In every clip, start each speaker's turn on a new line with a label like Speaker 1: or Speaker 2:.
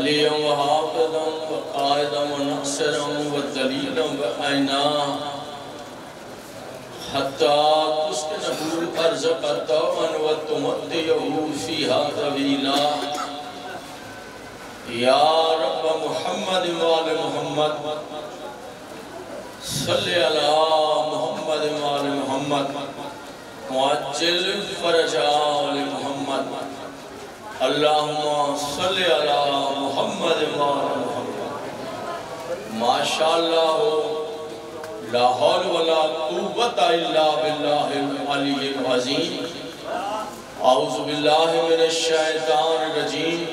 Speaker 1: وليا وحافظا وقائدا وناصرا ودليلا وعينا حتى تسكنه الأرض قطعا وتمتعه فيها طويلا يا رب محمد وآل محمد صل على محمد وآل محمد. معجل فرج آل محمد. اللہم صل علی محمد وآل محمد۔ ماشاءاللہ ہو لا حول ولا قوت الا باللہ العلی العظیم۔ اعوذ باللہ من الشیطان الرجیم۔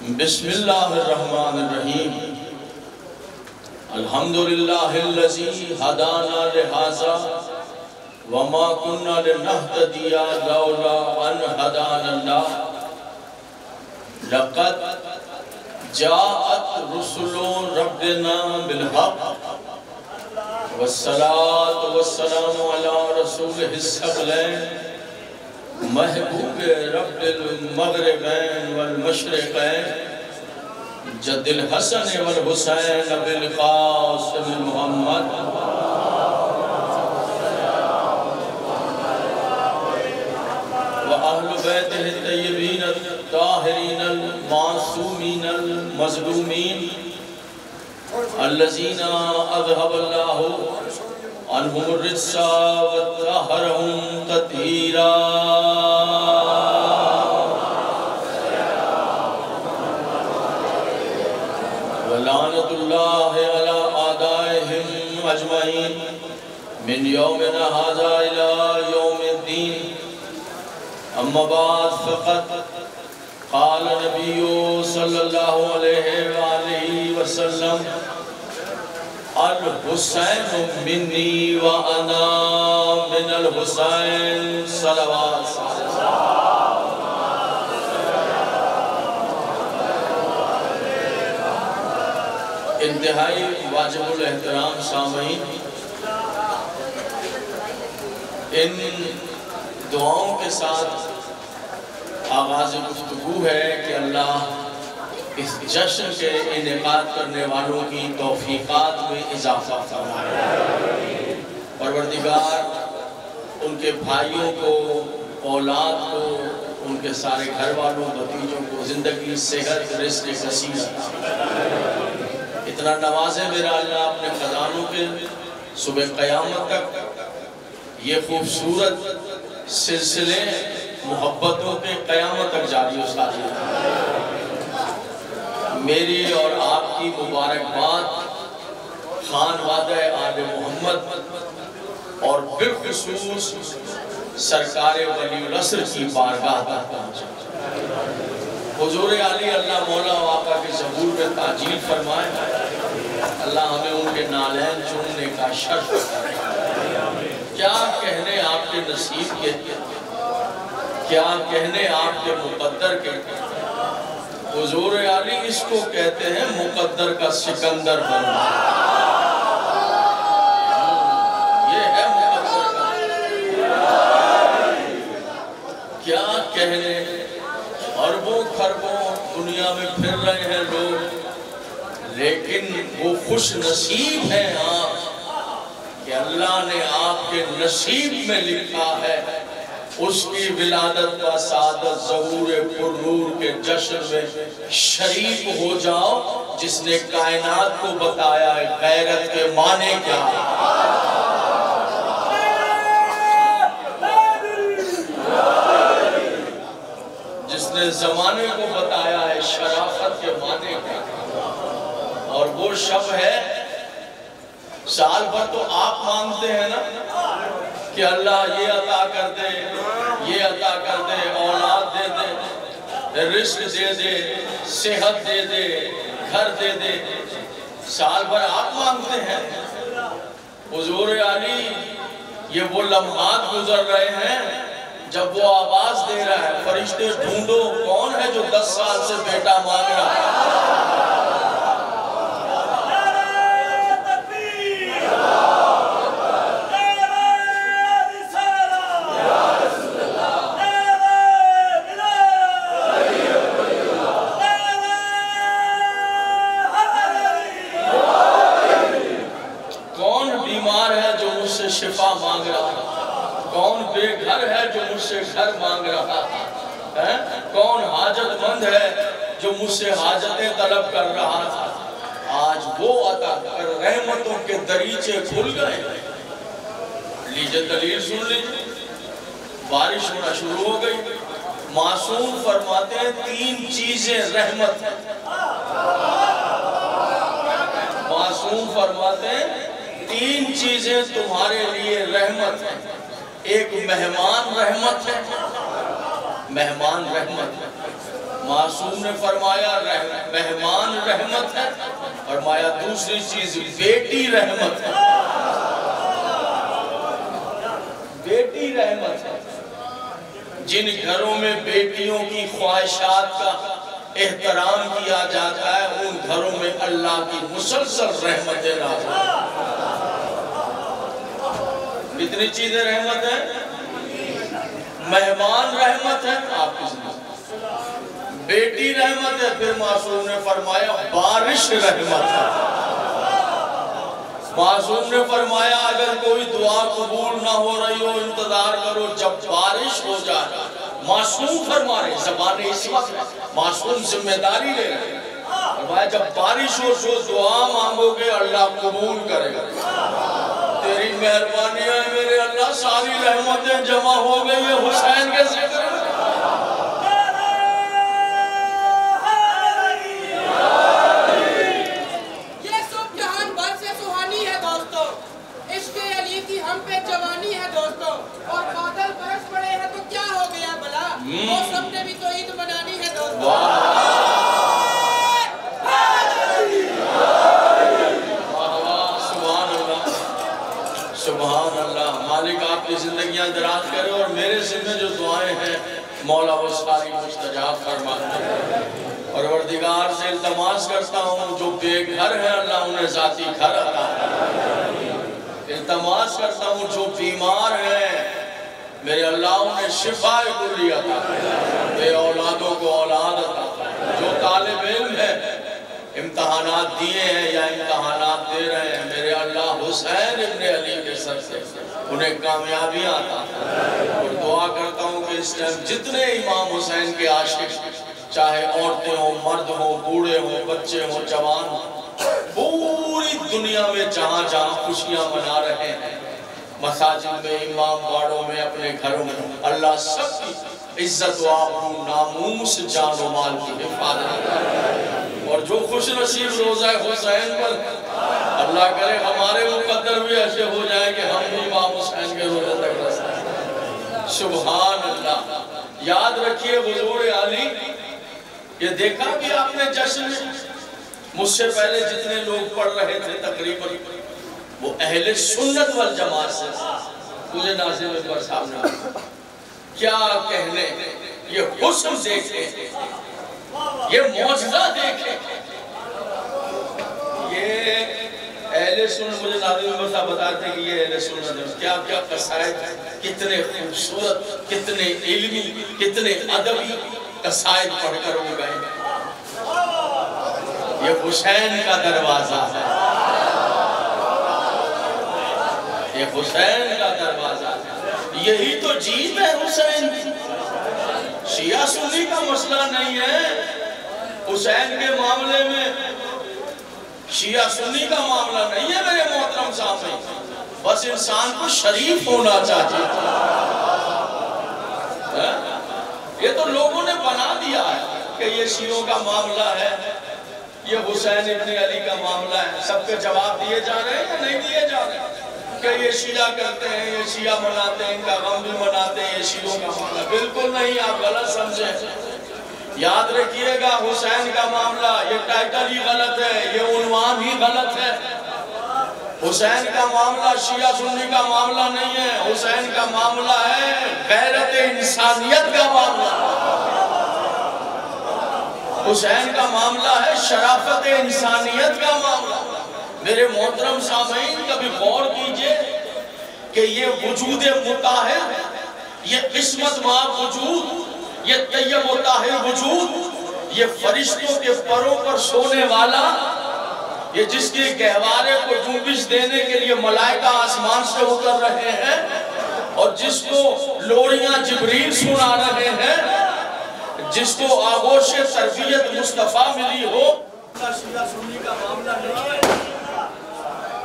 Speaker 1: بسم اللہ الرحمن الرحیم۔ الحمدللہ اللذی حدانا لہذا۔ وما كنا لنهتدي لولا أن هدانا الله. لقد جاءت رسل ربنا بالحق والصلاة والسلام على رسوله السبلين محبوب رب المغربين والمشرقين، جد الحسن والحسين بالقاسم محمد. وأهل بيته الطيبين الطاهرين المعصومين المظلومين الذين أذهب الله عنهم الرجس وطهرهم تطهيرا ولعنة الله على أعدائهم أجمعين من يومنا هذا إلى يوم أما بعد فقد قال النبي صلى الله عليه وآله وسلم الحسين مني وأنا من الحسين صلوات. انتہائی واجب الاحترام سامعین، ان دعاؤں کے ساتھ آغاز گفتگو ہے کہ اللہ اس جشن کے انعقاد کرنے والوں کی توفیقات میں اضافہ فرمائے۔ پروردگار، ان کے بھائیوں کو، اولاد کو، ان کے سارے گھر والوں، بھتیجوں کو زندگی، صحت، رزق کثیر اتنا نوازے میرا اللہ اپنے خزانوں کے صبح قیامت تک، یہ خوبصورت سلسلے محبتوں کے قیامت تک جاری و ساری میری اور آپ کی مبارکباد، خان وعدہ آل محمد اور بالخصوص سرکار ولی العصر کی بارگاہ تک پہنچا حضور علی، اللہ مولا واقع کے ظہور میں تاجیل فرمائے۔ اللہ ہمیں ان کے نالین چننے کا شرف کرے کیا کہنے آپ کے نصیب کے؟ کیا کہنے آپ کے مقدر کے؟ حضور علی اس کو کہتے ہیں مقدر کا سکندر بننا یہ ہے مقدر کا۔ کیا کہنے اربوں خربوں دنیا میں پھر رہے ہیں لوگ، لیکن وہ خوش نصیب ہیں آپ۔ اللہ نے آپ کے نصیب میں لکھا ہے، اس کی ولادت کا سعادت ظہور پر نور کے جشن میں شریف ہو جاؤ، جس نے کائنات کو بتایا ہے، غیرت کے معنی کیا؟ جس نے زمانے کو بتایا ہے، شرافت کے معنی کیا؟ اور وہ شب ہے سال بھر تو آپ مانگتے ہیں نا کہ اللہ یہ عطا کر دے، یہ عطا کر دے، اولاد دے دے، رزق دے دے، صحت دے دے، گھر دے دے۔ سال بھر آپ مانگتے ہیں؟ حضور علی، یہ وہ لمحات گزر رہے ہیں جب وہ آواز دے رہا ہے، فرشتے ڈھونڈو کون ہے جو دس سال سے بیٹا مانگ رہا ہے؟ سے شفا مانگ رہا ہے کون بے گھر ہے جو مجھ سے گھر مانگ رہا ہے کون حاجت مند ہے جو مجھ سے حاجتیں طلب کر رہا تھا؟ آج وہ عطا کر رحمتوں کے دریچے کھل گئے۔ لیجیے دلیل سن لیجیے بارش ہونا شروع ہو گئی۔ معصوم فرماتے ہیں تین چیزیں رحمت۔ ہیں معصوم فرماتے ہیں تین چیزیں تمہارے لیے رحمت ہیں۔ ایک مہمان رحمت ہے۔ مہمان رحمت۔ ہے معصوم نے فرمایا مہمان رحمت ہے۔ فرمایا دوسری چیز بیٹی رحمت ہے۔ بیٹی رحمت ہے۔ جن گھروں میں بیٹیوں کی خواہشات کا احترام کیا جاتا ہے، ان گھروں میں اللہ کی مسلسل رحمتیں رحمت کتنی چیزیں رحمت ہیں؟ مہمان رحمت ہے آپ کی زندگی بیٹی رحمت ہے، پھر معصوم نے فرمایا بارش رحمت ہے۔ معصوم نے فرمایا اگر کوئی دعا قبول نہ ہو رہی ہو، انتظار کرو جب بارش ہو جائے۔ معصوم فرما رہے زبان اس وقت معصوم ذمہ داری لے رہے فرمایا جب بارش ہو جو دعا مانگو گے، اللہ قبول کرے گا۔ تیری مہربانی ہے میرے اللہ ساری رحمتیں جمع ہو گئی ہیں حسین کے ذکر
Speaker 2: میں پہ جوانی ہے دوستو اور بادل برس پڑے ہیں تو کیا ہو گیا بلا وہ سب نے بھی تو عید منانی ہے دوستو
Speaker 1: سبحان اللہ مالک آپ کی زندگیاں دراز کرے اور میرے ذمہ جو دعائیں ہیں مولا وہ ساری مستجاب فرماتے اور وردگار سے التماس کرتا ہوں، جو بے گھر ہے، اللہ انہیں ذاتی گھر عطا التماس کرتا ہوں، جو بیمار ہیں میرے اللہ انہیں شفا کلی عطا بے اولادوں کو اولاد عطا جو طالب علم ہے، امتحانات دیے ہیں یا امتحانات دے رہے ہیں، میرے اللہ حسین ابن علی کے سر سے انہیں کامیابیاں آتا اور دعا کرتا ہوں کہ اس ٹائم جتنے امام حسین کے عاشق چاہے عورتیں ہوں، مرد ہوں، بوڑھے ہوں، بچے ہوں، جوان ہوں، پوری دنیا میں جہاں جہاں خوشیاں منا رہے ہیں، مساجد میں، امام باڑوں میں، اپنے گھروں میں، اللہ سب کی عزت و آبرو ناموس جان و مال کی حفاظت اور جو خوش نصیب روزہ حسین پر اللہ کرے، ہمارے مقدر بھی ایسے ہو جائے کہ ہم بھی امام حسین کے روزے تک رسائیں سبحان اللہ۔ یاد رکھیے حضور علی یہ دیکھا بھی آپ نے جشن مجھ سے پہلے جتنے لوگ پڑھ رہے تھے تقریباً وہ اہل سنت والجماعت سے مجھے ناظر اکبر صاحب نے کیا کہنے؟ یہ حسن دیکھیں یہ معجزہ دیکھیں یہ اہل سنت، مجھے ناظر اکبر صاحب بتاتے کہ یہ اہل سنت ہے کیا کیا قصائد کتنے خوبصورت، کتنے علمی، کتنے ادبی قصائد پڑھ کر وہ گئے۔ یہ حسین کا دروازہ ہے۔ یہ حسین کا دروازہ ہے۔ یہی تو جیت ہے حسین۔ شیعہ سنی کا مسئلہ نہیں ہے۔ حسین کے معاملے میں شیعہ سنی کا معاملہ نہیں ہے میرے محترم سامنے بس انسان کو شریف ہونا چاہیے۔ ہاں؟ یہ تو لوگوں نے بنا دیا ہے کہ یہ شیعوں کا معاملہ ہے، یہ حسین ابن علی کا معاملہ ہے۔ سب کے جواب دیے جا رہے ہیں یا نہیں دیے جا رہے ہیں؟ کہ یہ شیعہ کرتے ہیں، یہ شیعہ مناتے ہیں، ان کا غم بھی مناتے ہیں، یہ شیعوں کا معاملہ۔ بالکل نہیں، آپ غلط سمجھیں۔ یاد رکھیے گا، حسین کا معاملہ، یہ ٹائٹل ہی غلط ہے، یہ عنوان ہی غلط ہے۔ حسین کا معاملہ شیعہ سنی کا معاملہ نہیں ہے، حسین کا معاملہ ہے غیرت انسانیت کا معاملہ۔ حسین کا معاملہ ہے شرافت انسانیت کا معاملہ۔ میرے محترم سامعین، کبھی غور کیجیے کہ یہ وجود متاہر یہ قسمت ماں وجود، یہ طیب و طاہر وجود، یہ فرشتوں کے پروں پر سونے والا یہ جس کے گہوارے کو جو دینے کے لیے ملائکہ آسمان سے اتر رہے ہیں اور جس کو لوڑیاں جبریل سنا رہے ہیں، جس کو آغوش تربیت مصطفیٰ ملی ہو۔ شیعہ سنی کا معاملہ نہیں ہے۔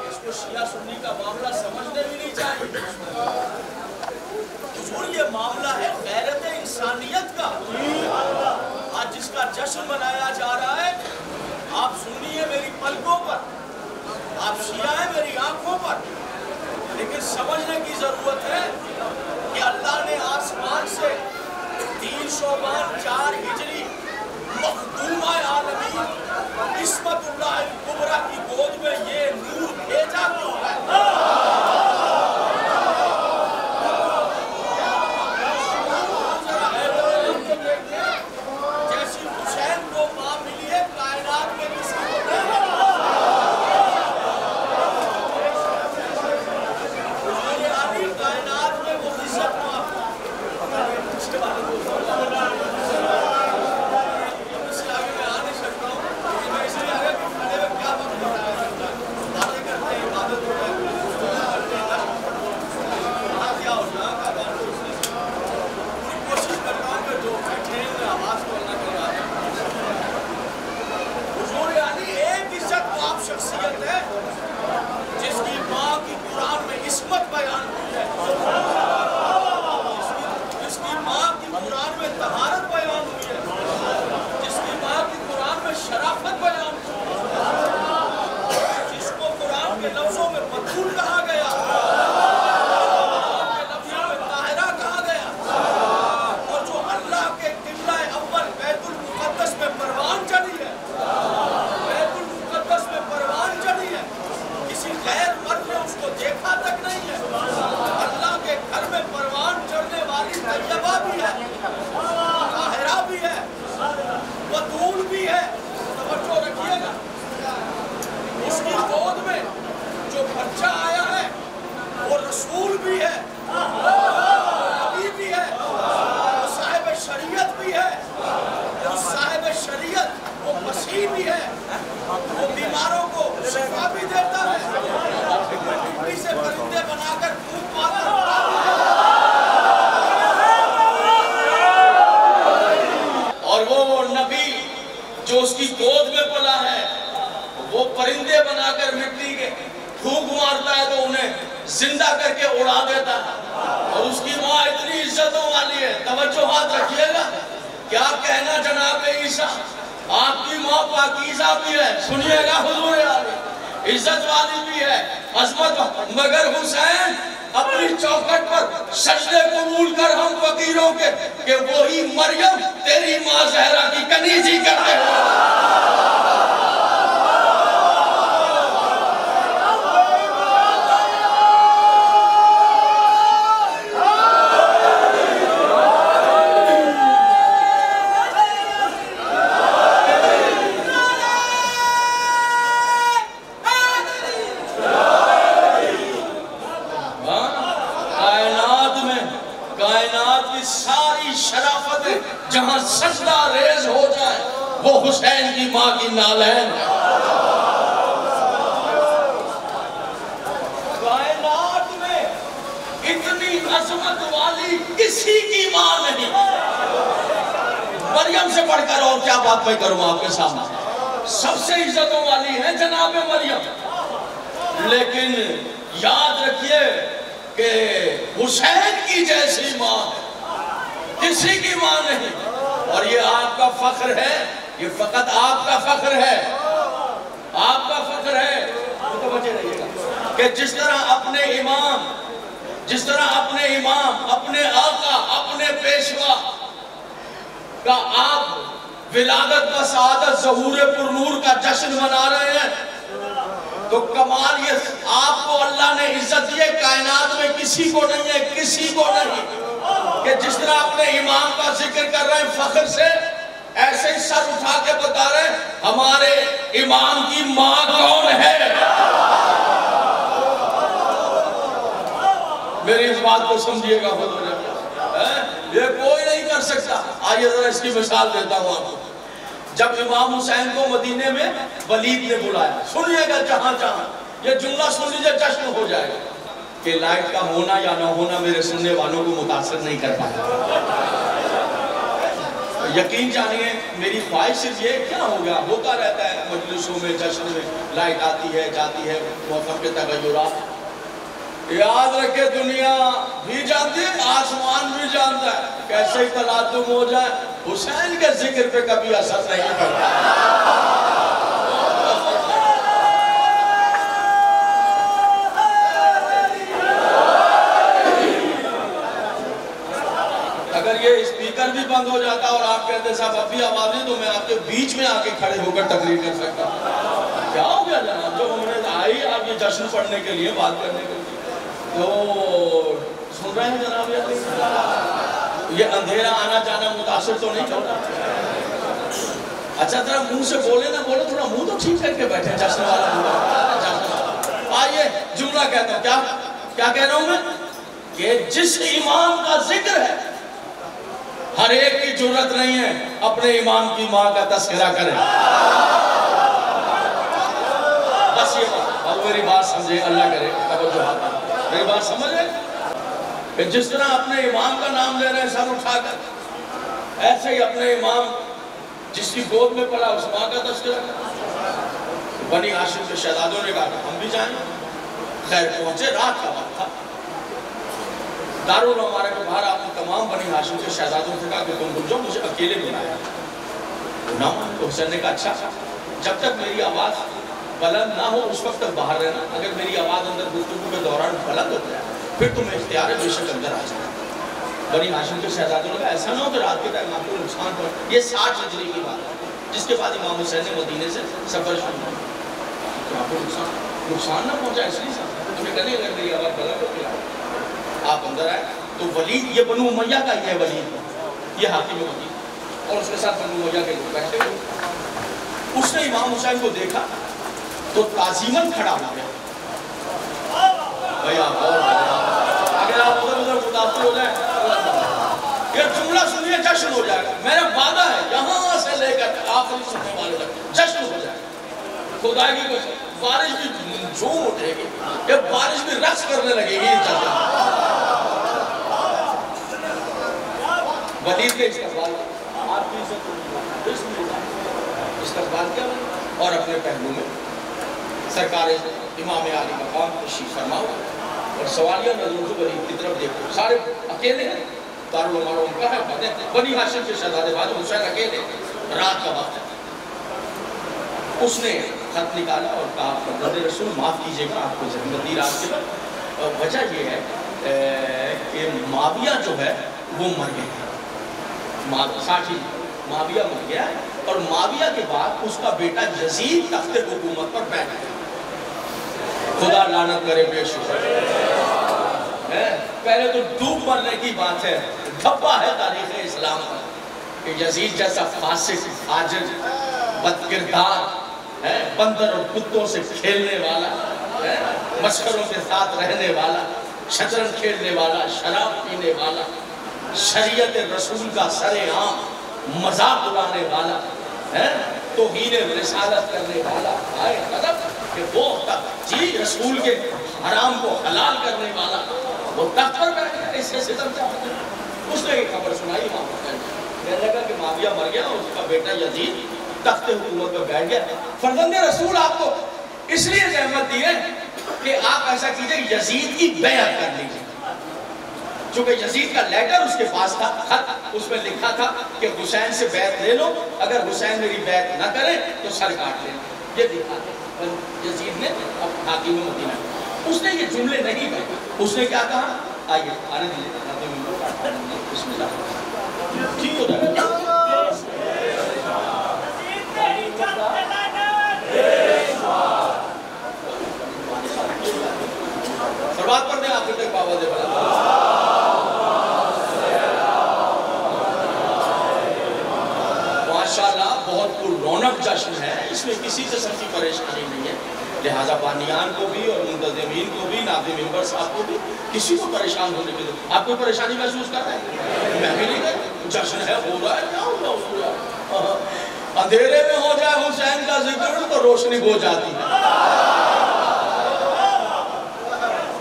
Speaker 1: اس کو شیعہ سنی کا معاملہ سمجھنے بھی نہیں چاہیے۔ حضور، یہ معاملہ ہے غیرت انسانیت کا۔ آج جس کا جشن منایا جا رہا ہے۔ آپ سنی ہیں میری پلکوں پر، آپ شیعہ ہیں میری آنکھوں پر، لیکن سمجھنے کی ضرورت ہے کہ اللہ نے آسمان سے تین سو بار چار ہجری مخدومہ عالمین عصمت اللہ القبرہ کی گود میں یہ نور بھیجا کیوں؟ عظمت مگر حسین اپنی چوکٹ پر سجدے قبول کر ہم فقیروں کے کہ وہی مریم وہ حسین کی ماں کی نالین۔ ہے کائنات میں اتنی عظمت والی کسی کی ماں نہیں۔ مریم سے پڑھ کر اور کیا بات میں کروں آپ کے سامنے؟ سب سے عزتوں والی ہے جناب مریم۔ لیکن یاد رکھیے کہ حسین کی جیسی ماں کسی کی ماں نہیں۔ اور یہ آپ کا فخر ہے یہ فقط آپ کا فخر ہے۔ آپ کا فخر ہے۔ متوجہ رہیے گا کہ جس طرح اپنے امام، جس طرح اپنے امام، اپنے آقا، اپنے پیشوا کا آپ ولادت و سعادت ظہور پر نور کا جشن منا رہے ہیں، تو کمال یہ آپ کو اللہ نے عزت دیے کائنات میں کسی کو نہیں ہے، کسی کو نہیں۔ کہ جس طرح اپنے امام کا ذکر کر رہے ہیں فخر سے ایسے ہی سر اٹھا کے بتا رہے ہیں، ہمارے امام کی ماں کون ہے؟ میری اس بات کو سمجھیے گا حضور یہ کوئی نہیں کر سکتا۔ آئیے ذرا اس کی مثال دیتا ہوں آپ کو۔ جب امام حسین کو مدینے میں ولید نے بلایا، سنیے گا جہاں جہاں، یہ جملہ سن لیجیے، جشن ہو جائے گا۔ کہ لائٹ کا ہونا یا نہ ہونا میرے سننے والوں کو متاثر نہیں کر پایا یقین جانیے، میری خواہش صرف یہ کیا ہو گیا ہوتا رہتا ہے، مجلسوں میں، جشن میں، لائٹ آتی ہے، جاتی ہے موسم کے تغیرات۔ یاد رکھے دنیا بھی جانتی ہے، آسمان بھی جانتا ہے۔ کیسے ہی تلاتم ہو جائے؟ حسین کے ذکر پہ کبھی اثر نہیں پڑتا اگر یہ اسپیکر بھی بند ہو جاتا اور آپ کہتے صاحب اب بھی آواز نہیں تو میں آپ کے بیچ میں آ کے کھڑے ہو کر تقریر کر سکتا ہوں۔ کیا ہو گیا جناب؟ جو عمریں آئی آپ یہ جشن پڑھنے کے لیے، بات کرنے کے لیے۔ تو سن رہے ہیں جناب یہ یہ اندھیرا آنا جانا متاثر تو نہیں کرتا اچھا ذرا منہ سے بولے نہ بولے، تھوڑا منہ تو ٹھیک کر کے بیٹھے جشن والا آئیے، جملہ کہتا ہوں۔ کیا کیا کہہ رہا ہوں میں؟ کہ جس امام کا ذکر ہے ہر ایک کی ضرورت نہیں ہے، اپنے امام کی ماں کا تذکرہ کرے بس یہ بات۔ اب میری بات سمجھے، اللہ کرے۔ توجہ۔ میری بات سمجھے؟ کہ جس طرح اپنے امام کا نام لے رہے ہیں سر اٹھا کر، ایسے ہی اپنے امام جس کی گود میں پڑا، اس ماں کا تذکرہ۔ کرے بنی ہاشم کے شہزادوں نے کہا کہ ہم بھی جائیں۔ خیر، پہنچے، رات کا وقت تھا۔ دارالعمارہ کے باہر آپ نے تمام بنی ہاشم کے شہزادوں سے کہا کہ تم رک جاؤ مجھے اکیلے بنایا نہ تو حسین نے کہا اچھا جب تک میری آواز بلند نہ ہو، اس وقت تک باہر رہنا۔ اگر میری آواز اندر گفتگو کے دوران بلند ہو جائے، پھر تمہیں اختیار ہے بے شک اندر آ جائے بنی ہاشم کے شہزادوں نے کہا، ایسا نہ ہو کہ رات کے ٹائم آپ کو نقصان ہو یہ ساٹھ ہجری کی بات ہے، جس کے بعد امام حسین نے مدینے سے سفر شروع کیا۔ آپ کو نقصان نقصان نہ پہنچا، اس لیے تمہیں کہنے اگر میری آواز بلند ہو گیا آپ اندر آئے، تو ولید یہ بنو امیہ کا یہ ہے ولید یہ حاکم ولید۔ اور اس کے ساتھ بنو امیہ کے لوگ بیٹھے ہوئے اس نے امام حسین کو دیکھا، تو تعظیمن کھڑا ہو گیا۔ بھائی آپ اور اگر آپ ادھر ادھر متاثر ہو جائیں یہ جملہ سنیے، جشن ہو جائے۔ گا میرا وعدہ ہے، یہاں سے لے کر آخری سننے والے تک جشن ہو جائے۔ گا خدا کی قسم، بارش بھی جھوم اٹھے گی یہ بارش بھی رقص کرنے لگے گی ولید کے استقبال آپ کی استقبال کیا اور اپنے پہلو میں سرکار امام علی مقام تشریف فرما ہوا اور سوالیہ نظروں سے ولید کی طرف دیکھو۔ سارے اکیلے ہیں۔ دارالعمارہ ان کا ہے بنی ہاشم کے شہزادے بعد حسین اکیلے رات کا وقت ہے۔ اس نے خط نکالا اور کہا فرزند رسول، معاف کیجیے گا آپ کو زحمت دی رات کے وقت۔ وجہ یہ ہے کہ معاویہ جو ہے، وہ مر گیا۔ ساٹھی معاویہ مر گیا اور معاویہ کے بعد اس کا بیٹا یزید تخت حکومت پر بیٹھ گیا۔ خدا لعنت کرے بے شکر پہلے تو ڈوب مرنے کی بات ہے۔ دھبا ہے تاریخ اسلام کا۔ کہ یزید جیسا فاسق، فاجر، بدکردار بندر اور کتوں سے کھیلنے والا مشکروں کے ساتھ رہنے والا، شطرنج کھیلنے والا، شراب پینے والا شریعت رسول کا سر عام، مذاق اڑانے والا توہین رسالت کرنے والا آئے قدم کہ وہ تک جی رسول کے حرام کو حلال کرنے والا، وہ تخت پر بیٹھ گیا اس سے ستم چاہتے ہیں اس نے ایک خبر سنائی ماں کہنے لگا کہ معاویہ مر گیا اور اس کا بیٹا یزید تخت حکومت پر بیٹھ گیا۔ فرزند رسول آپ کو اس لیے زحمت دی ہے کہ آپ ایسا کیجیے یزید کی بیعت کر لیجیے۔ چونکہ یزید کا لیٹر اس کے پاس تھا، خط۔ اس میں لکھا تھا کہ حسین سے بیعت لے لو۔ اگر حسین میری بیعت نہ کرے تو سر کاٹ لے۔ یہ لکھا تھا۔ یزید نے اب حاکم مدینہ۔ اس نے یہ جملے نہیں کہے اس نے کیا کہا؟ آئیے آنے دیجیے۔ بسم اللہ۔ ٹھیک ہو جائے۔ گا فرمات پڑھنے آپ تک بابا دے بلا۔ جشن ہے، اس میں کسی قسم کی پریشانی نہیں ہے۔ لہٰذا بانیان کو بھی اور منتظمین کو بھی، نابی ممبر صاحب کو بھی کسی کو پریشان ہونے کے لیے آپ کو پریشانی محسوس کر رہے ہیں؟ میں بھی نہیں کر جشن ہے، ہو رہا ہے، کیا ہو رہا ہو رہا اندھیرے میں ہو جائے حسین کا ذکر، تو روشنی ہو جاتی ہے۔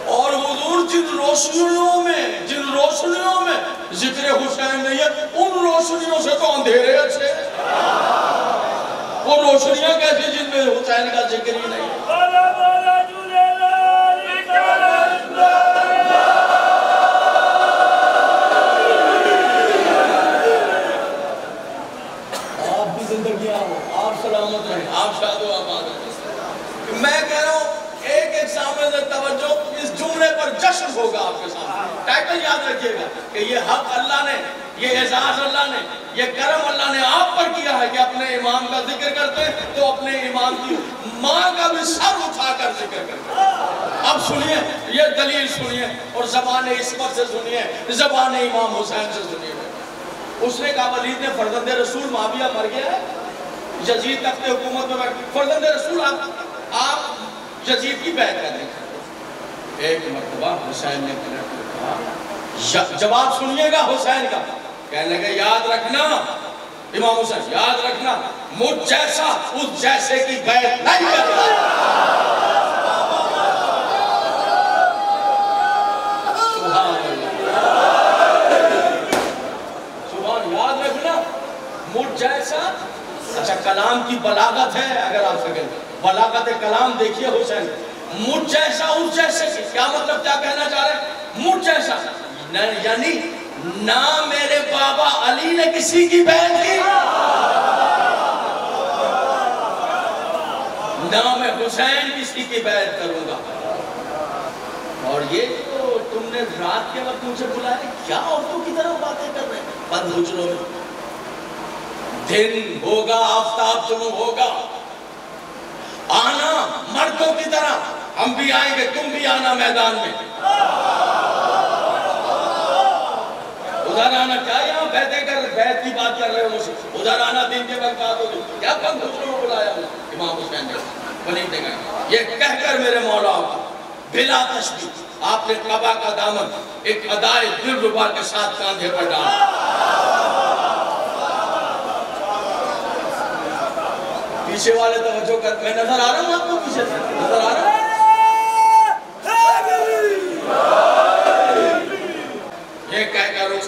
Speaker 1: اور حضور جن روشنیوں میں، جن روشنیوں میں ذکر حسین نہیں ہے ان روشنیوں سے تو اندھیرے اچھے۔ ہیں وہ روشنیاں کیسی جن میں حسین کا ذکر ہی نہیں آپ بھی زندگیاں ہو آپ سلامت رہیں۔ آپ شاد و آباد رہیں۔ میں کہہ رہا ہوں، ایک ایک سامنے سے توجہ، اس جملے پر جشن ہوگا آپ کے سامنے۔ ٹائٹل یاد رکھیے گا کہ یہ حق اللہ نے یہ اعزاز اللہ نے، یہ کرم اللہ نے آپ پر کیا ہے کہ اپنے امام کا ذکر کرتے ہیں تو اپنے امام کی ماں کا بھی سر اٹھا کر ذکر کرتے ہیں۔ اب سنیے، یہ دلیل سنیے اور زبان عصمت سے سنیے، زبان امام حسین سے سنیے۔ اس نے کہا، ولید نے فرزند رسول معاویہ مر گیا ہے۔ یزید تخت حکومت میں بیٹھ فرزند رسول، آپ آپ یزید کی بیعت کر دیں ایک مرتبہ حسین نے کہا جواب سنیے گا حسین کا۔ کہنے لگے، یاد رکھنا، امام حسین، یاد رکھنا، مجھ جیسا اس جیسے کی بیعت نہیں کرتا. سبحان یاد رکھنا، مجھ جیسا اچھا کلام کی بلاغت ہے، اگر آپ سے کہیں بلاغت کلام دیکھیے حسین، مجھ جیسا اس جیسے کی، کیا مطلب کیا کہنا چاہ رہے ہیں؟ مجھ جیسا یعنی نہ میرے بابا علی نے کسی کی بیعت کی۔ نہ میں حسین کسی کی بیعت کروں گا۔ اور یہ جو تم نے رات کے وقت مجھے بلایا کیا عورتوں کی طرح باتیں کر رہے ہیں؟ بند حجروں میں۔ دن ہوگا، آفتاب طلوع ہوگا۔ آنا مردوں کی طرح۔ ہم بھی آئیں گے، تم بھی آنا میدان میں۔ ادھر آنا کیا یہاں بیٹھے کر بیت کی بات کر رہے ہو مجھ ادھر آنا دن کے وقت بات ہوگی کیا بند حجروں میں بلایا ہوں؟ امام حسین جی، نے ولید نے کہا یہ کہہ کر میرے مولا کو بلا تشبیح آپ نے قبا کا دامن ایک ادائے دل ربا کے ساتھ کاندھے پر ڈالا۔ پیچھے والے توجہ کر، میں نظر آ رہا ہوں آپ کو پیچھے؟ سے نظر آ رہا ہوں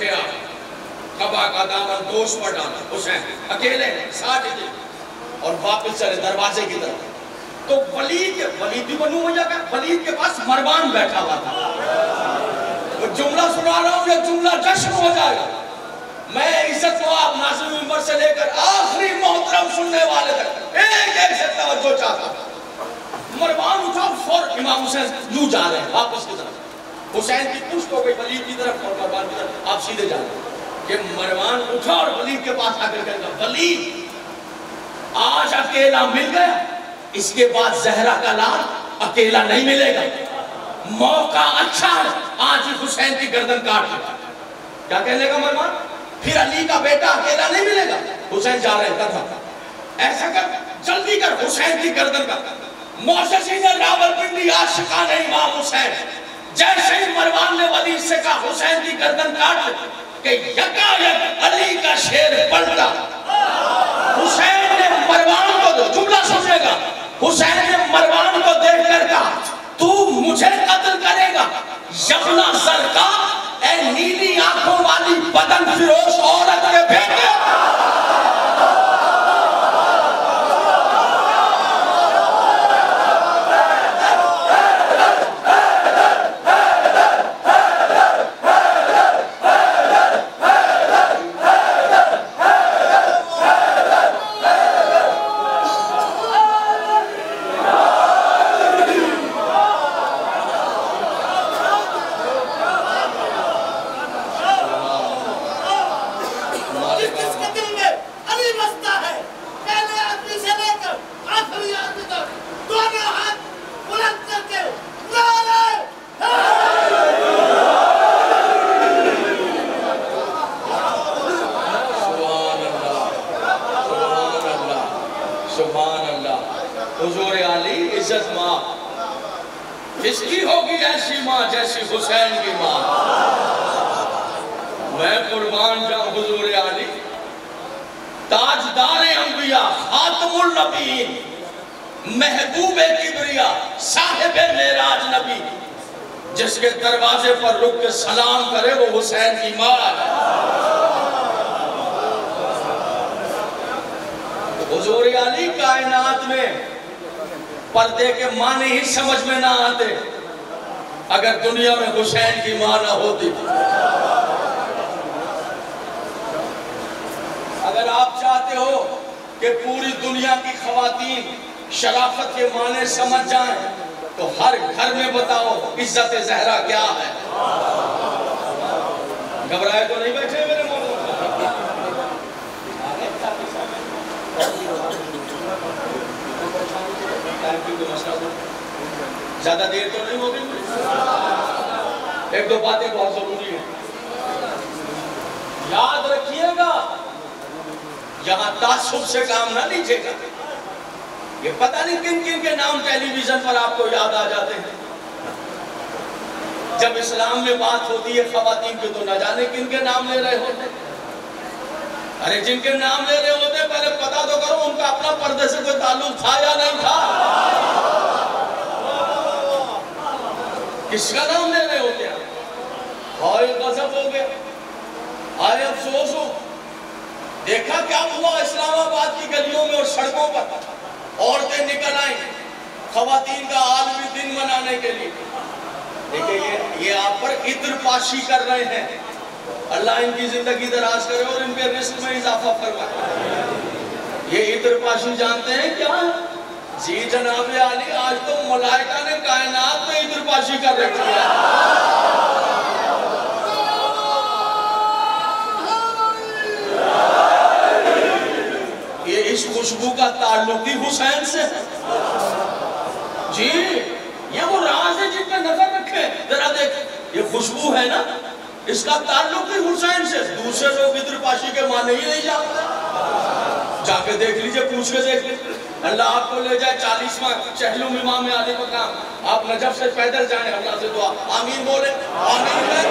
Speaker 1: کہہ کر کا دامن دوش پر ڈالا۔ حسین اکیلے ساتھ ہی۔ اور واپس چلے دروازے کی طرف۔ تو ولید ولید بھی بنو ہو جائے ولید کے پاس مروان بیٹھا ہوا تھا۔ وہ جملہ سنا رہا ہوں یہ جملہ جشن ہو جائے گا۔ میں عزت کو آپ ناظرین ممبر سے لے کر آخری محترم سننے والے تک ایک ایک سے توجہ چاہتا ہوں۔ مروان اٹھا فور امام حسین یوں جا رہے ہیں، واپس کی طرف۔ حسین کی پشت ہو گئی ولید کی طرف اور مروان کی طرف آپ سیدھے جا کہ مروان اٹھا اور ولید کے پاس آ کر کہا ولید آج اکیلا مل گیا، اس کے بعد زہرہ کا لال اکیلا نہیں ملے گا۔ موقع اچھا ہے، آج ہی حسین کی گردن کاٹ دیا کیا کہنے کا مروان؟ پھر علی کا بیٹا اکیلا نہیں ملے گا۔ حسین جا رہے تھا ایسا کر، جلدی کر حسین کی گردن کا۔ موسیقی راول پنڈی عاشقان امام حسین۔ جیسے ہی مروان نے ولید سے کہا، حسین کی گردن کاٹ کہ یکا یک علی کا شیر پلٹا۔ حسین نے مروان کو دو جملہ سمجھے گا، حسین نے مروان کو دیکھ کر کہا، تو مجھے قتل کرے گا۔ یمنا زرقا اے نیلی آنکھوں والی بدن فروش عورت کے بیٹے۔ یہاں تعصب سے کام نہ لیجیے گا یہ پتہ نہیں کن کن کے نام ٹیلی ویژن پر آپ کو یاد آ جاتے ہیں۔ جب اسلام میں بات ہوتی ہے، خواتین کی تو نہ جانے کن کے نام لے رہے ہوتے۔ ارے، جن کے نام لے رہے ہوتے، پہلے پتا تو کرو ان کا اپنا پردے سے کوئی تعلق تھا یا نہیں تھا۔ کس کا نام لے رہے ہوتے ہیں آئے غضب ہو گیا۔ آئے افسوس ہو دیکھا کیا ہوا اسلام آباد کی گلیوں میں اور سڑکوں پر عورتیں نکل آئیں خواتین کا عالمی دن منانے کے لیے۔ دیکھیں یہ آپ پر عطر پاشی کر رہے ہیں۔ اللہ ان کی زندگی دراز کرے اور ان کے رزق میں اضافہ فرمائے۔ یہ عطر پاشی جانتے ہیں؟ کیا؟ جی جناب علی آج تو ملائکہ نے کائنات میں عطر پاشی کر رکھی ہے۔ اس خوشبو کا تعلق ہی حسین سے جی یہ وہ راز ہے جن کا نظر رکھے ذرا دیکھ، یہ خوشبو ہے نا؟ اس کا تعلق ہی حسین سے دوسرے لوگ ادھر پاشی کے معنی ہی نہیں جانتے جا کے دیکھ لیجیے، پوچھ کے دیکھ لیجیے۔ اللہ آپ کو لے جائے چالیسواں چہلوم امام علی مقام آپ نجف سے پیدل جائیں، اللہ سے دعا۔ آمین بولے آمین بولے۔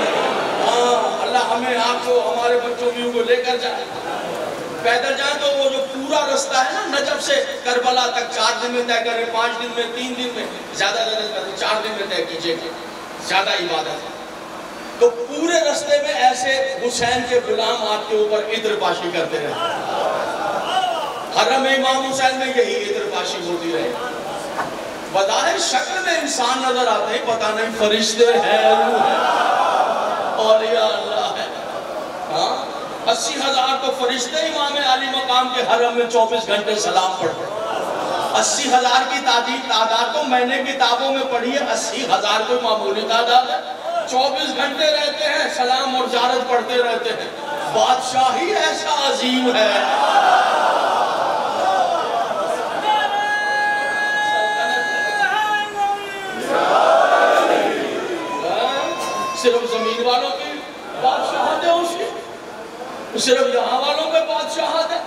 Speaker 1: ہاں، اللہ ہمیں آپ کو، ہمارے بچوں بھی کو لے کر جائے۔ پیدل جائیں تو وہ جو پورا رستہ ہے نا نجف سے کربلا تک چار دن میں طے کریں پانچ دن میں، تین دن میں، زیادہ زیادہ چار دن میں طے کیجیے زیادہ عبادت ہے۔ تو پورے رستے میں ایسے حسین کے غلام آپ کے اوپر عطر پاشی کرتے رہے۔ حرم امام حسین میں یہی عطر پاشی ہوتی رہے۔ بظاہر شکل میں انسان نظر آتے ہیں، پتہ نہیں فرشتے ہیں روح ہیں اولیاء اللہ ہے۔ ہاں؟ اسی ہزار تو فرشتے امام علی مقام کے حرم میں چوبیس گھنٹے سلام پڑھتے اسی ہزار کی تعداد تعداد تو میں نے کتابوں میں پڑھی ہے، اسی ہزار کوئی معمولی تعداد ہے۔ چوبیس گھنٹے رہتے ہیں، سلام اور جارت پڑھتے رہتے ہیں۔ بادشاہی ایسا عظیم ہے۔ ہاں؟ صرف زمین والوں کی بادشاہت صرف یہاں والوں پہ بادشاہت ہے۔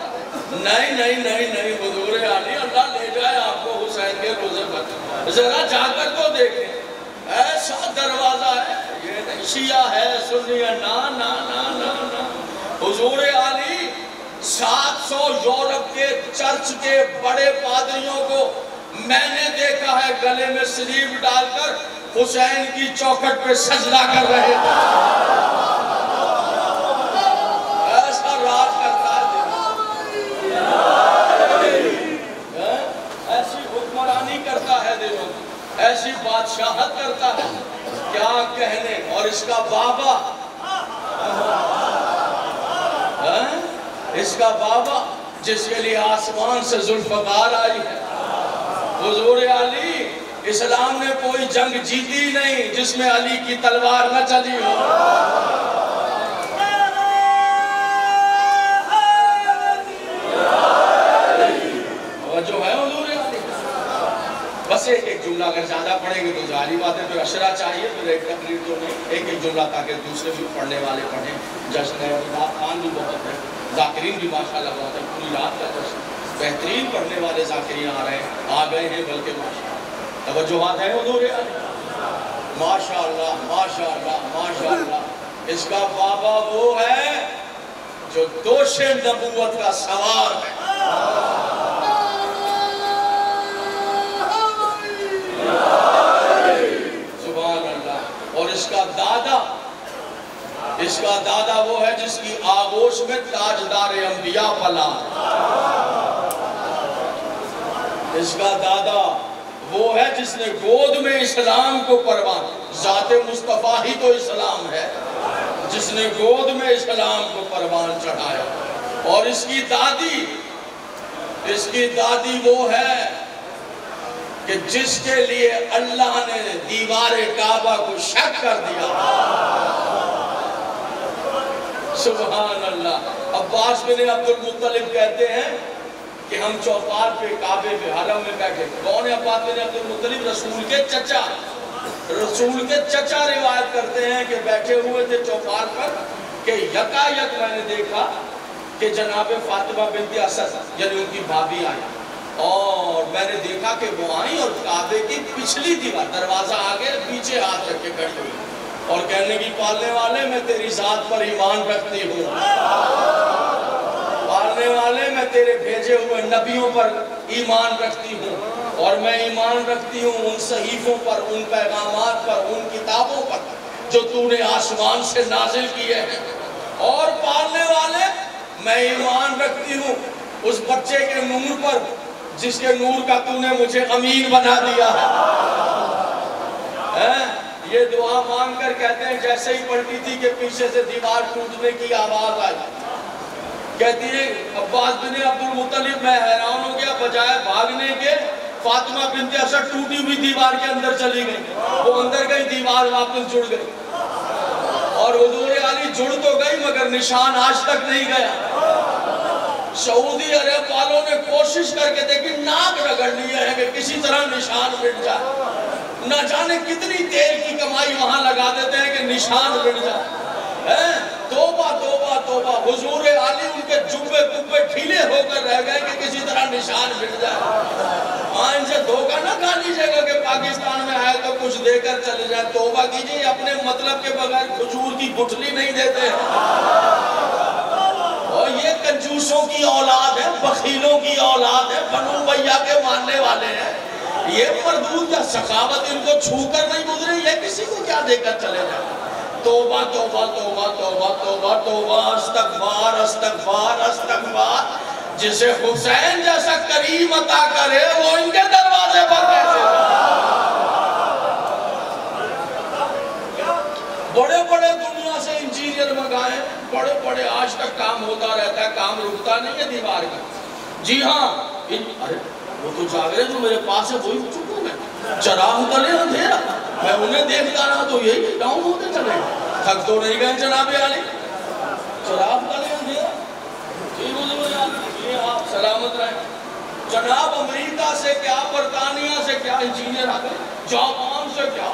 Speaker 1: نہیں نہیں نہیں نہیں، حضور علی اللہ لے جائے آپ کو حسین کے روزے پر۔ ذرا جا کر تو دیکھیں۔ ایسا دروازہ ہے، یہ نہیں، شیعہ ہے، سنی ہے۔ نا نا نا نا نا۔ حضور علی سات سو یورپ کے چرچ کے بڑے پادریوں کو میں نے دیکھا ہے، گلے میں سلیب ڈال کر حسین کی چوکٹ پہ سجدہ کر رہے تھے ایسا راج کرتا ہے ایسی حکمرانی کرتا ہے دلوں ایسی بادشاہت کرتا ہے۔ کیا کہنے؟ اور اس کا بابا؟ ہاں؟ اس کا بابا جس کے لیے آسمان سے ذوالفقار آئی ہے۔ حضور علی، اسلام نے کوئی جنگ جیتی نہیں جس میں علی کی تلوار نہ چلی ہو۔ جملہ پڑھیں گے تو ظاہری بات ہے، پھر اشرا چاہیے، پھر ایک تقریر تو نہیں ایک ایک جملہ تاکہ دوسرے بھی پڑھنے والے پڑھیں۔ جشن ہے خان بھی بہت ہے ذاکرین بھی ماشاءاللہ بہت ہے پوری رات کا جشن۔ بہترین پڑھنے والے ذاکرین آ رہے ہیں، آ گئے ہیں بلکہ ماشاءاللہ۔ توجہات ہے حضور علی؟ ماشاءاللہ ماشاءاللہ ماشاءاللہ۔ اس کا بابا وہ ہے جو دوش نبوت کا سوار ہے۔ سبحان اللہ۔ اس کا دادا وہ ہے جس کی آغوش میں تاجدار انبیاء پلا۔ اس کا دادا وہ ہے جس نے گود میں اسلام کو پروان ذات مصطفیٰ ہی تو اسلام ہے۔ جس نے گود میں اسلام کو پروان چڑھایا۔ اور اس کی دادی، اس کی دادی وہ ہے کہ جس کے لیے اللہ نے دیوار کعبہ کو شک کر دیا۔ سبحان اللہ۔ عباس بن عبد المطلب کہتے ہیں کہ ہم چوپار پہ کعبے پہ، حرم میں بیٹھے۔ کون ہے عباس بن عبد المطلب رسول کے چچا۔ رسول کے چچا روایت کرتے ہیں کہ بیٹھے ہوئے تھے چوپار پر کہ یکا یک میں نے دیکھا کہ جناب فاطمہ بنت اسد یعنی ان کی بھابی آئی۔ اور میں نے دیکھا کہ وہ آئی اور کعبے کی پچھلی دیوار، دروازہ آگے، پیچھے ہاتھ رکھ کے کھڑی ہوئی اور کہنے کی پالنے والے، میں تیری ذات پر ایمان رکھتی ہوں۔ پالنے والے، میں تیرے بھیجے ہوئے نبیوں پر ایمان رکھتی ہوں۔ اور میں ایمان رکھتی ہوں ان صحیفوں پر، ان پیغامات پر، ان کتابوں پر، جو تو نے آسمان سے نازل کیے ہیں۔ اور پالنے والے، میں ایمان رکھتی ہوں۔ اس بچے کے نور پر جس کے نور کا تو نے مجھے امین بنا دیا ہے۔ ہاں؟ یہ دعا مانگ کر کہتے ہیں، جیسے ہی پڑھتی تھی کہ پیچھے سے دیوار ٹوٹنے کی آواز آئی۔ کہتی ہے، عباس بن عبد المطلب میں حیران ہو گیا، بجائے بھاگنے کے فاطمہ بنت اسد ٹوٹی ہوئی دیوار کے اندر چلی گئی۔ وہ اندر گئی، دیوار واپس جڑ گئی۔ اور حضور علی جڑ تو گئی، مگر نشان آج تک نہیں گیا۔ سعودی عرب والوں نے کوشش کر کے دیکھی، ناک رگڑ لیا ہے کہ کسی طرح نشان مٹ جائے۔ نہ جانے کتنی تیل کی کمائی وہاں لگا دیتے ہیں کہ نشان مٹ جائے۔ توبہ توبہ توبہ۔ حضور علی ان کے جبے کبے ٹھیلے ہو کر رہ گئے کہ کسی طرح نشان مٹ جائے۔ ہاں ان سے دھوکہ نہ کھا لیجیے گا کہ پاکستان میں آئے تو کچھ دے کر چلے جائے۔ توبہ کیجیے اپنے مطلب کے بغیر کھجور کی گٹھلی نہیں دیتے۔ اور یہ کنجوسوں کی اولاد ہے، بخیلوں کی اولاد ہے، بنو بھیا کے ماننے والے ہیں۔ یہ مردود یا سخاوت ان کو چھو کر نہیں گزرے یہ کسی کو کیا دے کر چلے جائے؟ توبہ توبہ توبہ توبہ توبہ توبہ، استغفار استغفار استغفار۔ جسے حسین جیسا کریم عطا کرے، وہ ان کے دروازے پر بیٹھے۔ بڑے بڑے دنیا سے انجینئر منگائے، بڑے بڑے آج تک کام ہوتا رہتا ہے، کام رکتا نہیں ہے دیوار کا۔ جی ہاں ارے، وہ تو جاگرے جو میرے پاس ہے وہی چکو میں چراغ تلے اندھیرا۔ میں انہیں دیکھتا رہا تو یہی ڈاؤن ہوتے چلے تھک تو نہیں گئے جناب علی چراغ تلے اندھیرا۔ جی، یہ آپ سلامت رہے جناب امریکہ سے کیا برطانیہ سے کیا انجینئر آ گئے؟ جاپان سے کیا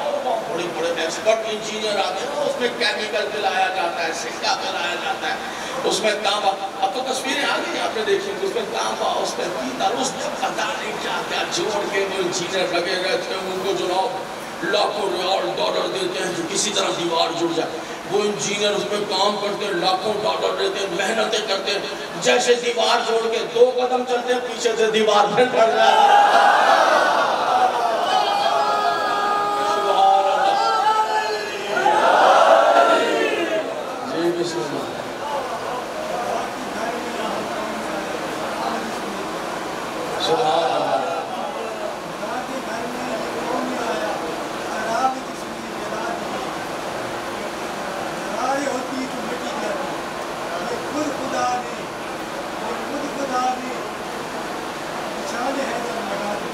Speaker 1: بڑے بڑے ایکسپرٹ انجینئر آتے ہیں اس میں کیمیکل پلایا جاتا ہے سکہ پلایا جاتا ہے اس میں تانبا اب تو تصویریں آ گئی آپ نے دیکھی اس میں تانبا اس میں پیتل اس میں پتہ نہیں کیا کیا جوڑ کے وہ انجینئر لگے رہتے ہیں ان کو جناب لاکھوں ریال ڈالر دیتے ہیں جو کسی طرح دیوار جڑ جائے وہ انجینئر اس میں کام کرتے ہیں لاکھوں ڈالر دیتے ہیں محنتیں کرتے ہیں جیسے دیوار جوڑ کے دو قدم چلتے ہیں پیچھے سے دیوار پھر پڑ جاتا ہے